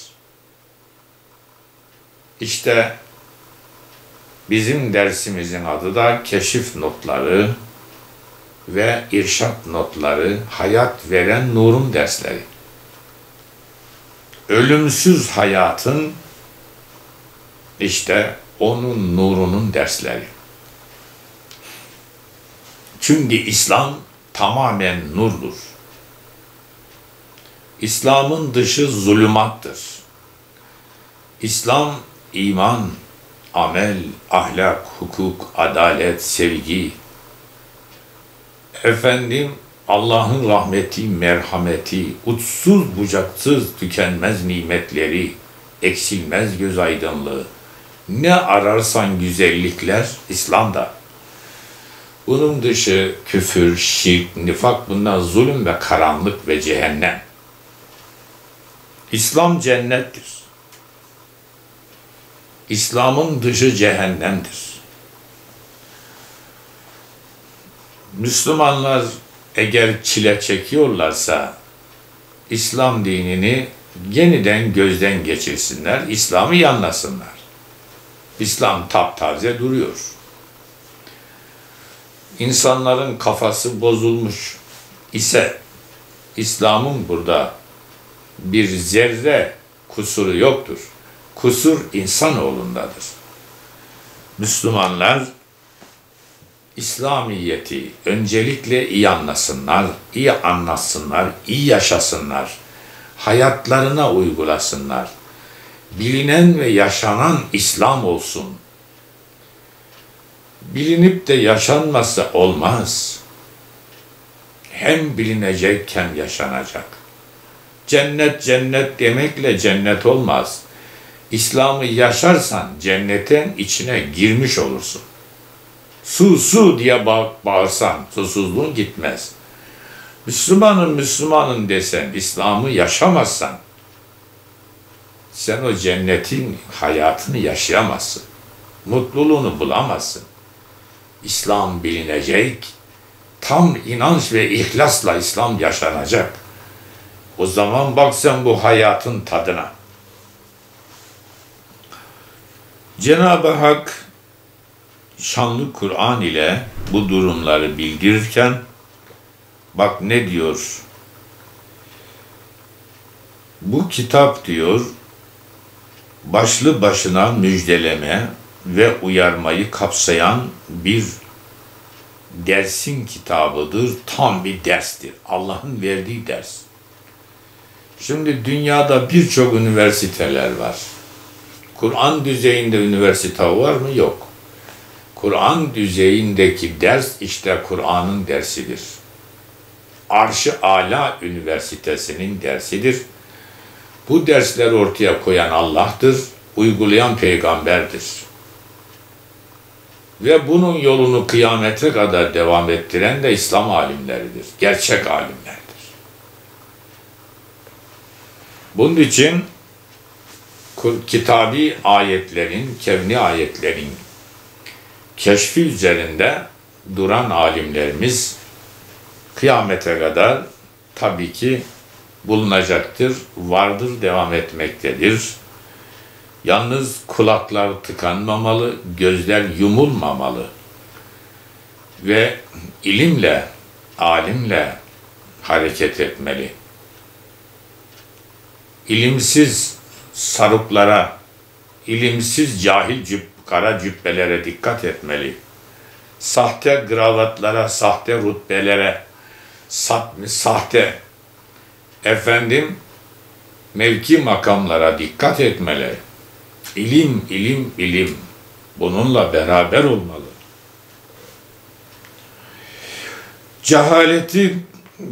İşte bizim dersimizin adı da keşif notları ve irşat notları, hayat veren nurun dersleri. Ölümsüz hayatın işte onun nurunun dersleri. Çünkü İslam tamamen nurdur. İslam'ın dışı zulümattır. İslam iman, amel, ahlak, hukuk, adalet, sevgi, efendim Allah'ın rahmeti, merhameti, uçsuz bucaksız tükenmez nimetleri, eksilmez göz aydınlığı, ne ararsan güzellikler İslam'da. Bunun dışı küfür, şirk, nifak bunlar zulüm ve karanlık ve cehennem. İslam cennettir. İslam'ın dışı cehennemdir. Müslümanlar eğer çile çekiyorlarsa İslam dinini yeniden gözden geçirsinler, İslam'ı yanlasınlar. İslam taptaze duruyor. İnsanların kafası bozulmuş ise İslam'ın burada bir zerre kusuru yoktur. Kusur insanoğlundadır. Müslümanlar İslamiyeti öncelikle iyi anlasınlar, iyi anlasınlar, iyi yaşasınlar. Hayatlarına uygulasınlar. Bilinen ve yaşanan İslam olsun. Bilinip de yaşanmazsa olmaz. Hem bilinecek hem yaşanacak. Cennet cennet demekle cennet olmaz. İslam'ı yaşarsan cennetin içine girmiş olursun. Su su diye bağ bağırsan susuzluğun gitmez. Müslümanın Müslümanın desen İslam'ı yaşamazsan sen o cennetin hayatını yaşayamazsın. Mutluluğunu bulamazsın. İslam bilinecek, tam inanç ve ihlasla İslam yaşanacak. O zaman bak sen bu hayatın tadına. Cenab-ı Hak şanlı Kur'an ile bu durumları bildirirken bak ne diyor? Bu kitap diyor başlı başına müjdeleme ve uyarmayı kapsayan bir dersin kitabıdır. Tam bir derstir. Allah'ın verdiği ders. Şimdi dünyada birçok üniversiteler var. Kur'an düzeyinde üniversite var mı? Yok. Kur'an düzeyindeki ders işte Kur'an'ın dersidir. Arş-ı Ala Üniversitesi'nin dersidir. Bu dersleri ortaya koyan Allah'tır, uygulayan peygamberdir. Ve bunun yolunu kıyamete kadar devam ettiren de İslam alimleridir. Gerçek alimlerdir. Bunun için kitabi ayetlerin, kevni ayetlerin keşfi üzerinde duran alimlerimiz kıyamete kadar tabii ki bulunacaktır, vardır, devam etmektedir. Yalnız kulaklar tıkanmamalı, gözler yumulmamalı ve ilimle, alimle hareket etmeli. İlimsiz sarıklara, ilimsiz cahil cüb, kara cübbelere dikkat etmeli. Sahte gravatlara, sahte rutbelere, sahte efendim mevki makamlara dikkat etmeleri. İlim, ilim, ilim. Bununla beraber olmalı. Cehaleti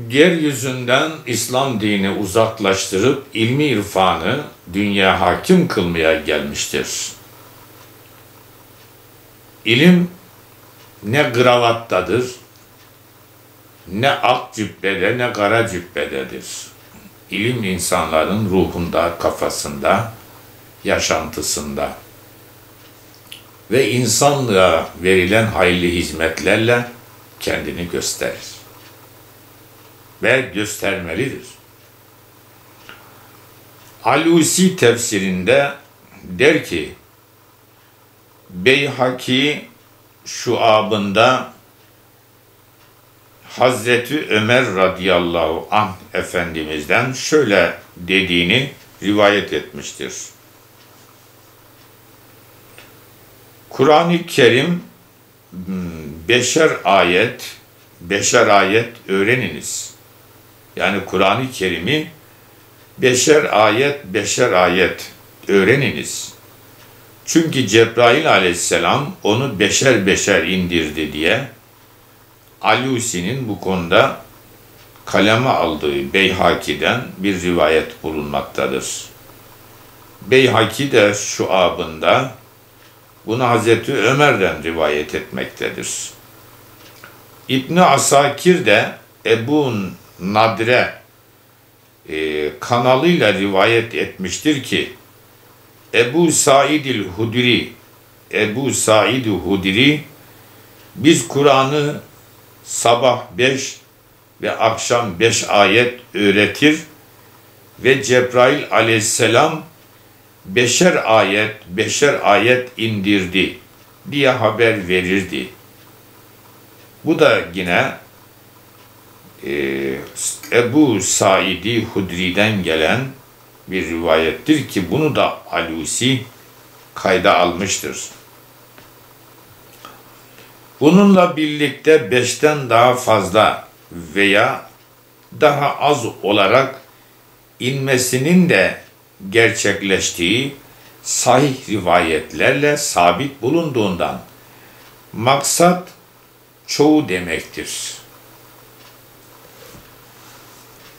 yeryüzünden İslam dini uzaklaştırıp ilmi irfanı dünya hakim kılmaya gelmiştir. İlim ne gravattadır, ne ak cübbede ne kara cübbededir. İlim insanların ruhunda, kafasında, yaşantısında ve insanlığa verilen hayırlı hizmetlerle kendini gösterir ve göstermelidir. Alusi tefsirinde der ki Beyhaki şuabında Hazreti Ömer radıyallahu anh Efendimiz'den şöyle dediğini rivayet etmiştir. Kur'an-ı Kerim hmm, beşer ayet, beşer ayet öğreniniz. Yani Kur'an-ı Kerim'i beşer ayet, beşer ayet öğreniniz. Çünkü Cebrail aleyhisselam onu beşer beşer indirdi diye Alusi'nin bu konuda kaleme aldığı Beyhaki'den bir rivayet bulunmaktadır. Beyhaki de şu abında bunu Hazreti Ömer'den rivayet etmektedir. İbni Asakir de Ebu Nadre e, kanalıyla rivayet etmiştir ki Ebu Said-i Hudri Ebu Said-i Hudri biz Kur'an'ı sabah beş ve akşam beş ayet öğretir ve Cebrail aleyhisselam beşer ayet, beşer ayet indirdi diye haber verirdi. Bu da yine e, Ebu Saidi Hudri'den gelen bir rivayettir ki bunu da Alusi kayda almıştır. Bununla birlikte beşten daha fazla veya daha az olarak inmesinin de gerçekleştiği sahih rivayetlerle sabit bulunduğundan maksat çoğu demektir.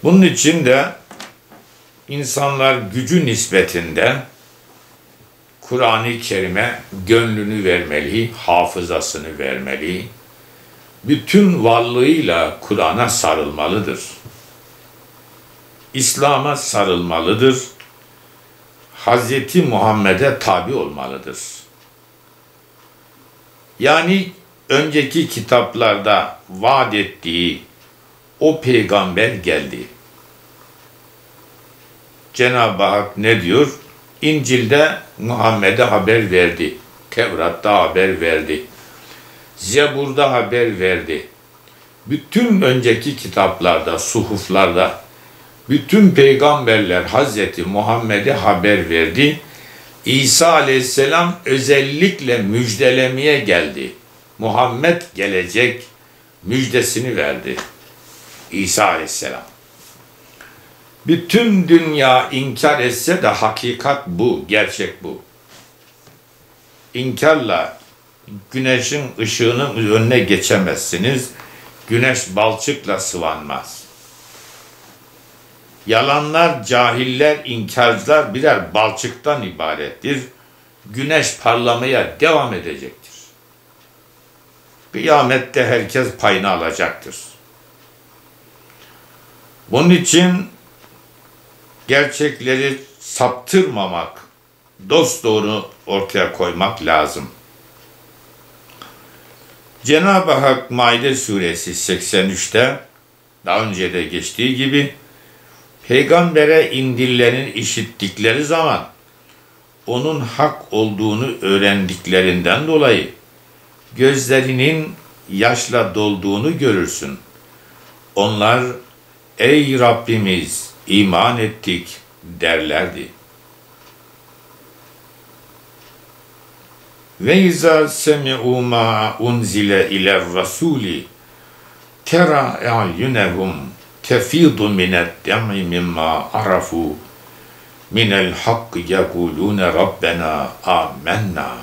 Bunun için de insanlar gücü nispetinde Kur'an-ı Kerim'e gönlünü vermeli, hafızasını vermeli, bütün varlığıyla Kur'an'a sarılmalıdır. İslam'a sarılmalıdır. Hz. Muhammed'e tabi olmalıdır. Yani önceki kitaplarda vaat ettiği o peygamber geldi. Cenab-ı Hak ne diyor? İncil'de Muhammed'e haber verdi. Tevrat'ta haber verdi. Zebur'da haber verdi. Bütün önceki kitaplarda, suhuflarda bütün peygamberler Hazreti Muhammed'e haber verdi. İsa aleyhisselam özellikle müjdelemeye geldi. Muhammed gelecek müjdesini verdi. İsa aleyhisselam. Bütün dünya inkar etse de hakikat bu, gerçek bu. İnkarla güneşin ışığının önüne geçemezsiniz. Güneş balçıkla sıvanmaz. Yalanlar, cahiller, inkarcılar birer balçıktan ibarettir. Güneş parlamaya devam edecektir. Kıyamette herkes payını alacaktır. Bunun için gerçekleri saptırmamak, dost doğru ortaya koymak lazım. Cenab-ı Hak Maide suresi 83'te daha önce de geçtiği gibi peygambere indirilenin işittikleri zaman onun hak olduğunu öğrendiklerinden dolayı gözlerinin yaşla dolduğunu görürsün. Onlar ey Rabbimiz iman ettik derlerdi. Ve izâ semi'û mâ unzile iler rasûli tera e'yunehum tefidu minet dem'i mimma arafu minel hakkı yekulûne rabbena amennâ.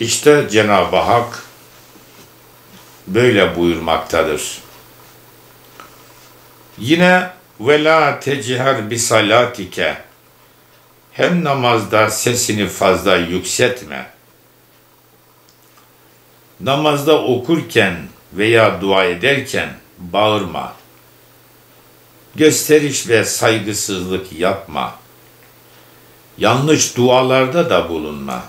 İşte Cenab-ı Hak böyle buyurmaktadır. Yine ve la teciher bi salatike hem namazda sesini fazla yükseltme. Namazda okurken veya dua ederken bağırma. Gösteriş ve saygısızlık yapma. Yanlış dualarda da bulunma.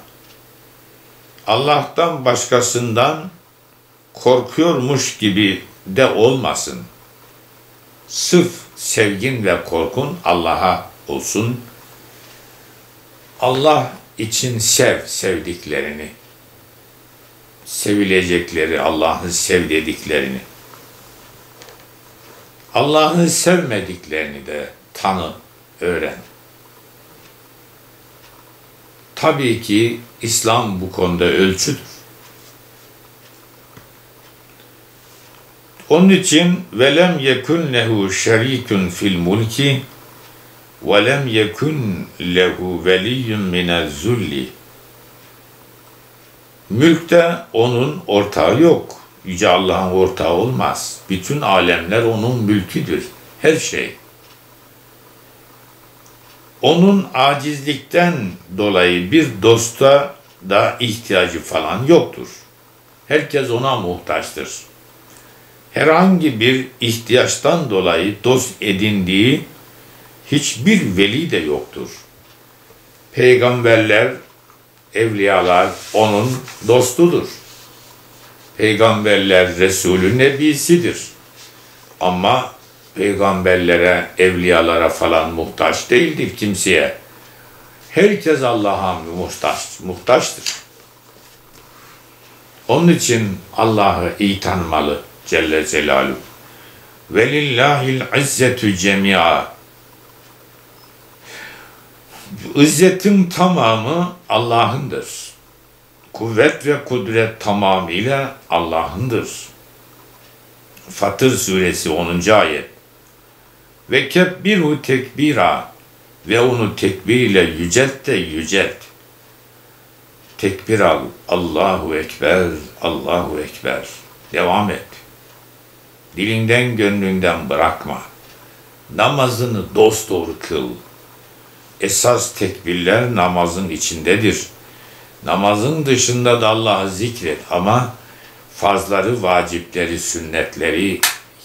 Allah'tan başkasından korkuyormuş gibi de olmasın. Sırf sevgin ve korkun Allah'a olsun. Allah için sev sevdiklerini. Sevilecekleri, Allah'ın sevdiklerini. Allah'ı sevmediklerini de tanı, öğren. Tabii ki İslam bu konuda ölçüdür. Onun için velem yekun lehu şerikun fil mulki ve lem yekun lehu veliyyun minez zulli. Mülkte onun ortağı yok. Yüce Allah'ın ortağı olmaz. Bütün alemler onun mülküdür. Her şey. Onun acizlikten dolayı bir dosta da ihtiyacı falan yoktur. Herkes ona muhtaçtır herhangi bir ihtiyaçtan dolayı dost edindiği hiçbir veli de yoktur. Peygamberler, evliyalar onun dostudur. Peygamberler Resulü Nebisidir. Ama peygamberlere, evliyalara falan muhtaç değildir kimseye. Herkes Allah'a muhtaç, muhtaçtır. Onun için Allah'ı iyi tanımalı Celle Celaluhu. Velillahil izzetü cemia. İzzetin tamamı Allah'ındır. Kuvvet ve kudret tamamıyla Allah'ındır. Fatır suresi 10. ayet. Ve kebbiru tekbira ve onu tekbir ile yücelt de yücelt. Tekbir al. Allahu Ekber, Allahu Ekber. Devam et. Dilinden gönlünden bırakma. Namazını dosdoğru kıl. Esas tekbirler namazın içindedir. Namazın dışında da Allah'ı zikret ama farzları, vacipleri, sünnetleri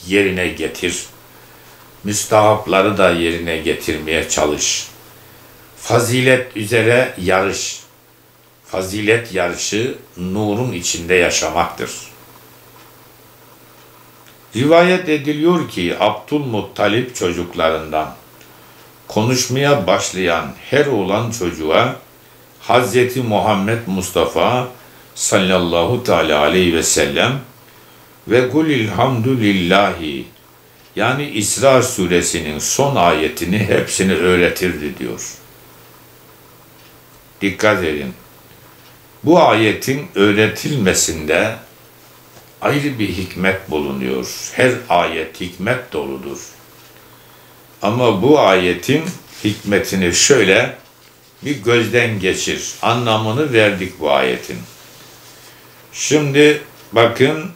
yerine getir. Müstahapları da yerine getirmeye çalış. Fazilet üzere yarış. Fazilet yarışı nurun içinde yaşamaktır. Rivayet ediliyor ki Abdülmuttalip çocuklarından konuşmaya başlayan her olan çocuğa Hazreti Muhammed Mustafa sallallahu teala aleyhi ve sellem ve kulil hamdülillahi yani İsra suresinin son ayetini hepsini öğretirdi diyor. Dikkat edin. Bu ayetin öğretilmesinde ayrı bir hikmet bulunuyor. Her ayet hikmet doludur. Ama bu ayetin hikmetini şöyle bir gözden geçir. Anlamını verdik bu ayetin. Şimdi bakın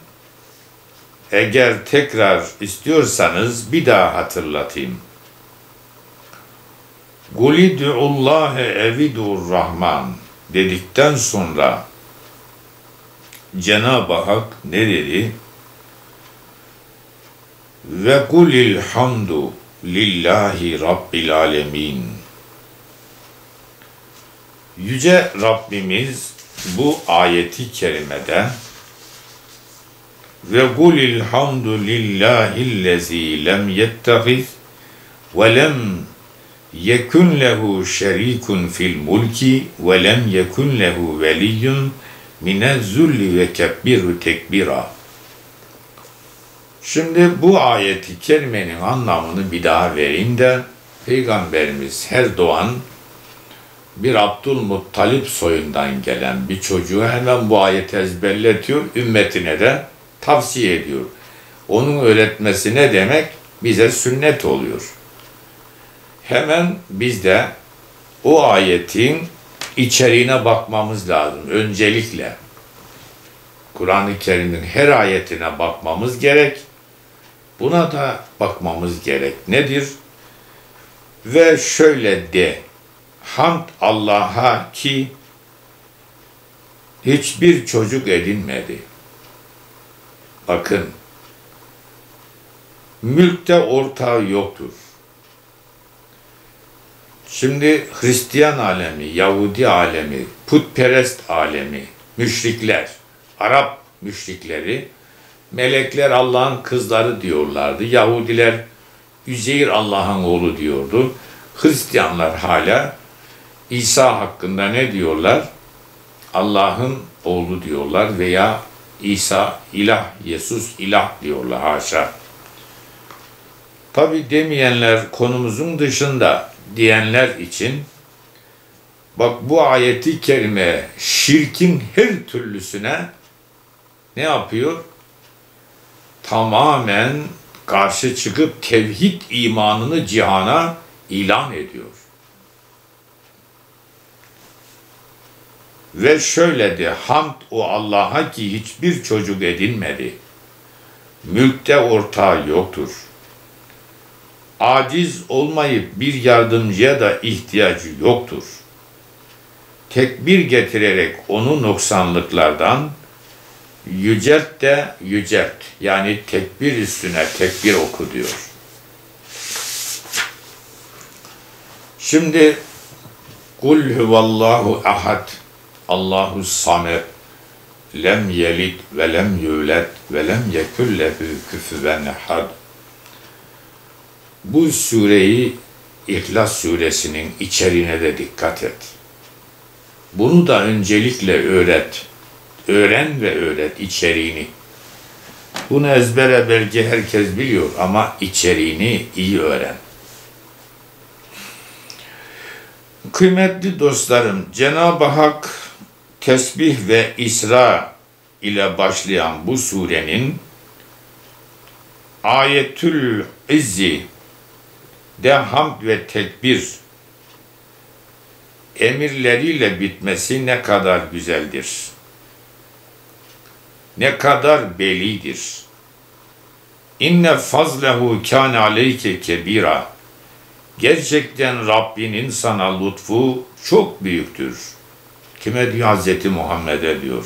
eğer tekrar istiyorsanız bir daha hatırlatayım. Gulidu'ullahe evidur rahman dedikten sonra Cenab-ı Hak ne dedi? Ve kulil hamdu lillahi rabbil alemin. Yüce Rabbimiz bu ayeti kerimede ve kulil hamdu lillahillezî lem yettehiz ve lem yekun lehu şerikun fil mulki ve lem yekun lehu veliyyun mine zulli ve kebbiru tekbira. Şimdi bu ayeti kerimenin anlamını bir daha vereyim de Peygamberimiz her doğan bir Abdülmuttalip soyundan gelen bir çocuğu hemen bu ayeti ezberletiyor, ümmetine de tavsiye ediyor. Onun öğretmesi ne demek? Bize sünnet oluyor. Hemen biz de o ayetin içeriğine bakmamız lazım öncelikle. Kur'an-ı Kerim'in her ayetine bakmamız gerek. Buna da bakmamız gerek. Nedir? Ve şöyle de, hamd Allah'a ki hiçbir çocuk edinmedi. Bakın, mülkte ortağı yoktur. Şimdi Hristiyan alemi, Yahudi alemi, putperest alemi, müşrikler, Arap müşrikleri, melekler Allah'ın kızları diyorlardı. Yahudiler Üzeyir Allah'ın oğlu diyordu. Hristiyanlar hala İsa hakkında ne diyorlar? Allah'ın oğlu diyorlar veya İsa ilah, Yesus ilah diyorlar haşa. Tabi demeyenler konumuzun dışında diyenler için bak bu ayeti kerime şirkin her türlüsüne ne yapıyor? Tamamen karşı çıkıp tevhid imanını cihana ilan ediyor. Ve şöyle de hamd o Allah'a ki hiçbir çocuk edinmedi. Mülkte ortağı yoktur. Aciz olmayıp bir yardımcıya da ihtiyacı yoktur. Tekbir getirerek onu noksanlıklardan yücelt de yücelt. Yani tekbir üstüne tekbir oku diyor. Şimdi Kul huvallahu ahad Allahu samet lem yelit ve lem yulet ve lem yekullehu küfüven ehad bu sureyi İhlas suresinin içeriğine de dikkat et. Bunu da öncelikle öğret. Öğren ve öğret içeriğini. Bunu ezbere belki herkes biliyor ama içeriğini iyi öğren. Kıymetli dostlarım, Cenab-ı Hak tesbih ve isra ile başlayan bu surenin Ayetül İzzi de hamd ve tekbir emirleriyle bitmesi ne kadar güzeldir. Ne kadar belidir. İnne fazlehu kâne aleyke kebira. Gerçekten Rabbinin sana lütfu çok büyüktür. Kime diyor Hz. Muhammed'e diyor.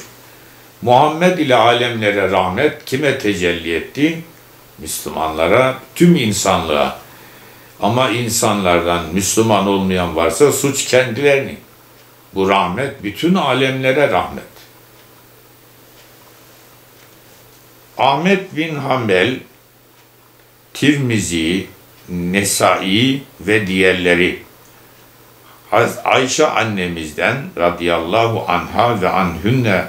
Muhammed ile alemlere rahmet kime tecelli etti? Müslümanlara, tüm insanlığa. Ama insanlardan Müslüman olmayan varsa suç kendilerini. Bu rahmet bütün alemlere rahmet. Ahmet bin Hanbel, Tirmizi, Nesai ve diğerleri Ayşe annemizden radıyallahu anha ve anhünne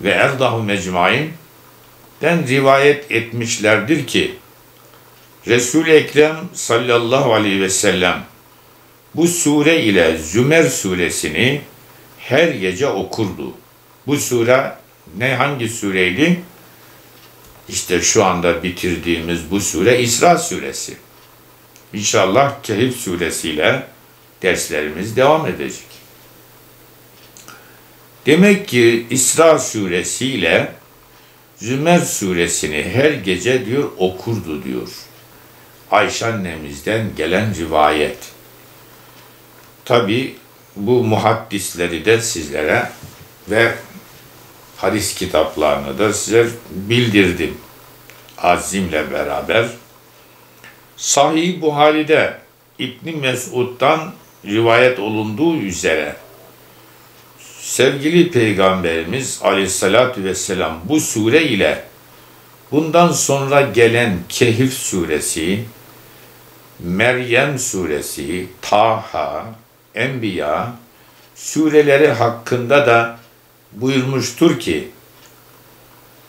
ve erdahu mecmain den rivayet etmişlerdir ki Resul-i Ekrem sallallahu aleyhi ve sellem bu sure ile Zümer suresini her gece okurdu. Bu sure ne hangi sureydi? İşte şu anda bitirdiğimiz bu sure İsra suresi. İnşallah Kehif suresiyle derslerimiz devam edecek. Demek ki İsra suresiyle Zümer suresini her gece diyor okurdu diyor. Ayşe annemizden gelen rivayet. Tabi bu muhaddisleri de sizlere ve hadis kitaplarını da size bildirdim. Azimle beraber. Sahih Buhari'de İbni Mesud'dan rivayet olunduğu üzere sevgili Peygamberimiz aleyhissalatü vesselam bu sure ile bundan sonra gelen Kehif suresi, Meryem suresi, Taha, Enbiya sureleri hakkında da buyurmuştur ki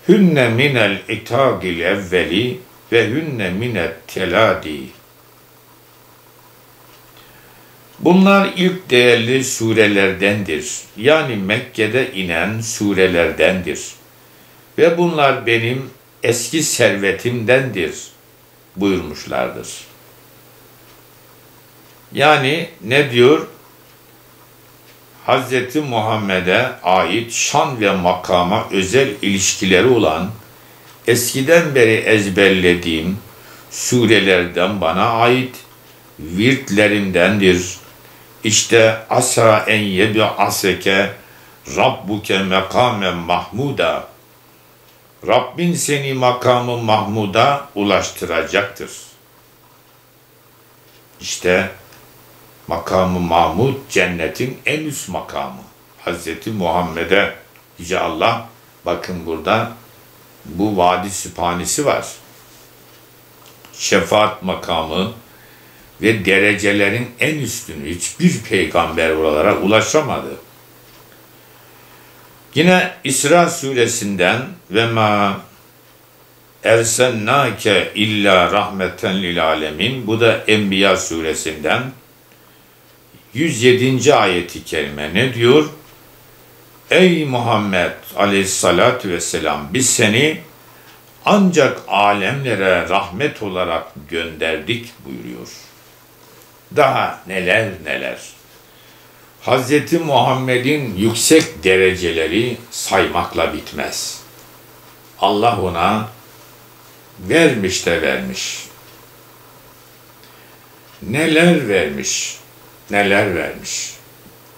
Hünne minel itagil evveli ve hünne minet teladi Bunlar ilk değerli surelerdendir. Yani Mekke'de inen surelerdendir. Ve bunlar benim eski servetimdendir buyurmuşlardır. Yani ne diyor? Hz. Muhammed'e ait şan ve makama özel ilişkileri olan eskiden beri ezberlediğim surelerden bana ait virtlerimdendir. İşte asa en yebi aseke rabbuke mekamen mahmuda. Rabbin seni makamı mahmuda ulaştıracaktır. İşte makamı Mahmud cennetin en üst makamı. Hazreti Muhammed'e Yüce Allah bakın burada bu vadi süphanesi var. Şefaat makamı ve derecelerin en üstünü hiçbir peygamber buralara ulaşamadı. Yine İsra suresinden ve ma ersennake illa rahmeten lil alemin bu da Enbiya suresinden 107. ayeti kerime ne diyor? Ey Muhammed aleyhissalatü vesselam biz seni ancak alemlere rahmet olarak gönderdik buyuruyor. Daha neler neler. Hz. Muhammed'in yüksek dereceleri saymakla bitmez. Allah ona vermiş de vermiş. Neler vermiş, neler vermiş.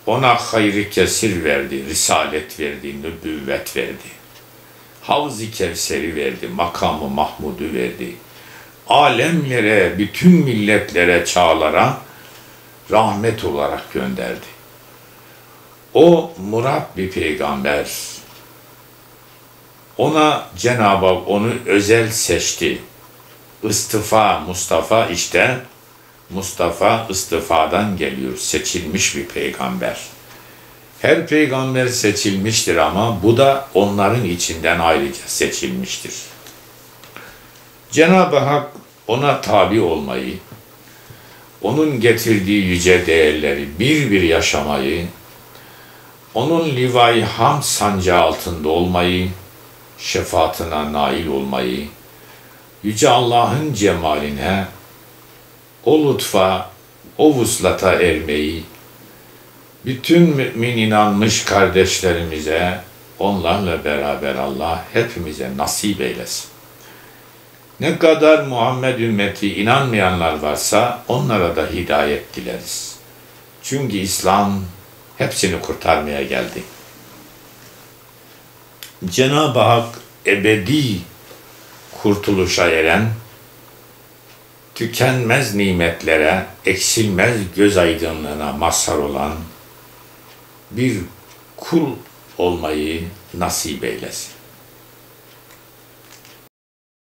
Ona hayrı kesir verdi, risalet verdi, nübüvvet verdi. Havz-ı Kevser'i verdi, makamı Mahmud'u verdi. Alemlere, bütün milletlere, çağlara rahmet olarak gönderdi. O murat bir peygamber. Ona Cenab-ı Hak onu özel seçti. istifa, Mustafa işte Mustafa istifadan geliyor. Seçilmiş bir peygamber. Her peygamber seçilmiştir ama bu da onların içinden ayrıca seçilmiştir. Cenab-ı Hak ona tabi olmayı, onun getirdiği yüce değerleri bir bir yaşamayı, onun livai ham sancağı altında olmayı, şefaatine nail olmayı, Yüce Allah'ın cemaline, o lütfa, o vuslata ermeyi, bütün mümin inanmış kardeşlerimize, onlarla beraber Allah hepimize nasip eylesin. Ne kadar Muhammed ümmeti inanmayanlar varsa onlara da hidayet dileriz. Çünkü İslam hepsini kurtarmaya geldi. Cenab-ı Hak ebedi kurtuluşa eren, tükenmez nimetlere, eksilmez göz aydınlığına mazhar olan bir kul olmayı nasip eylesin.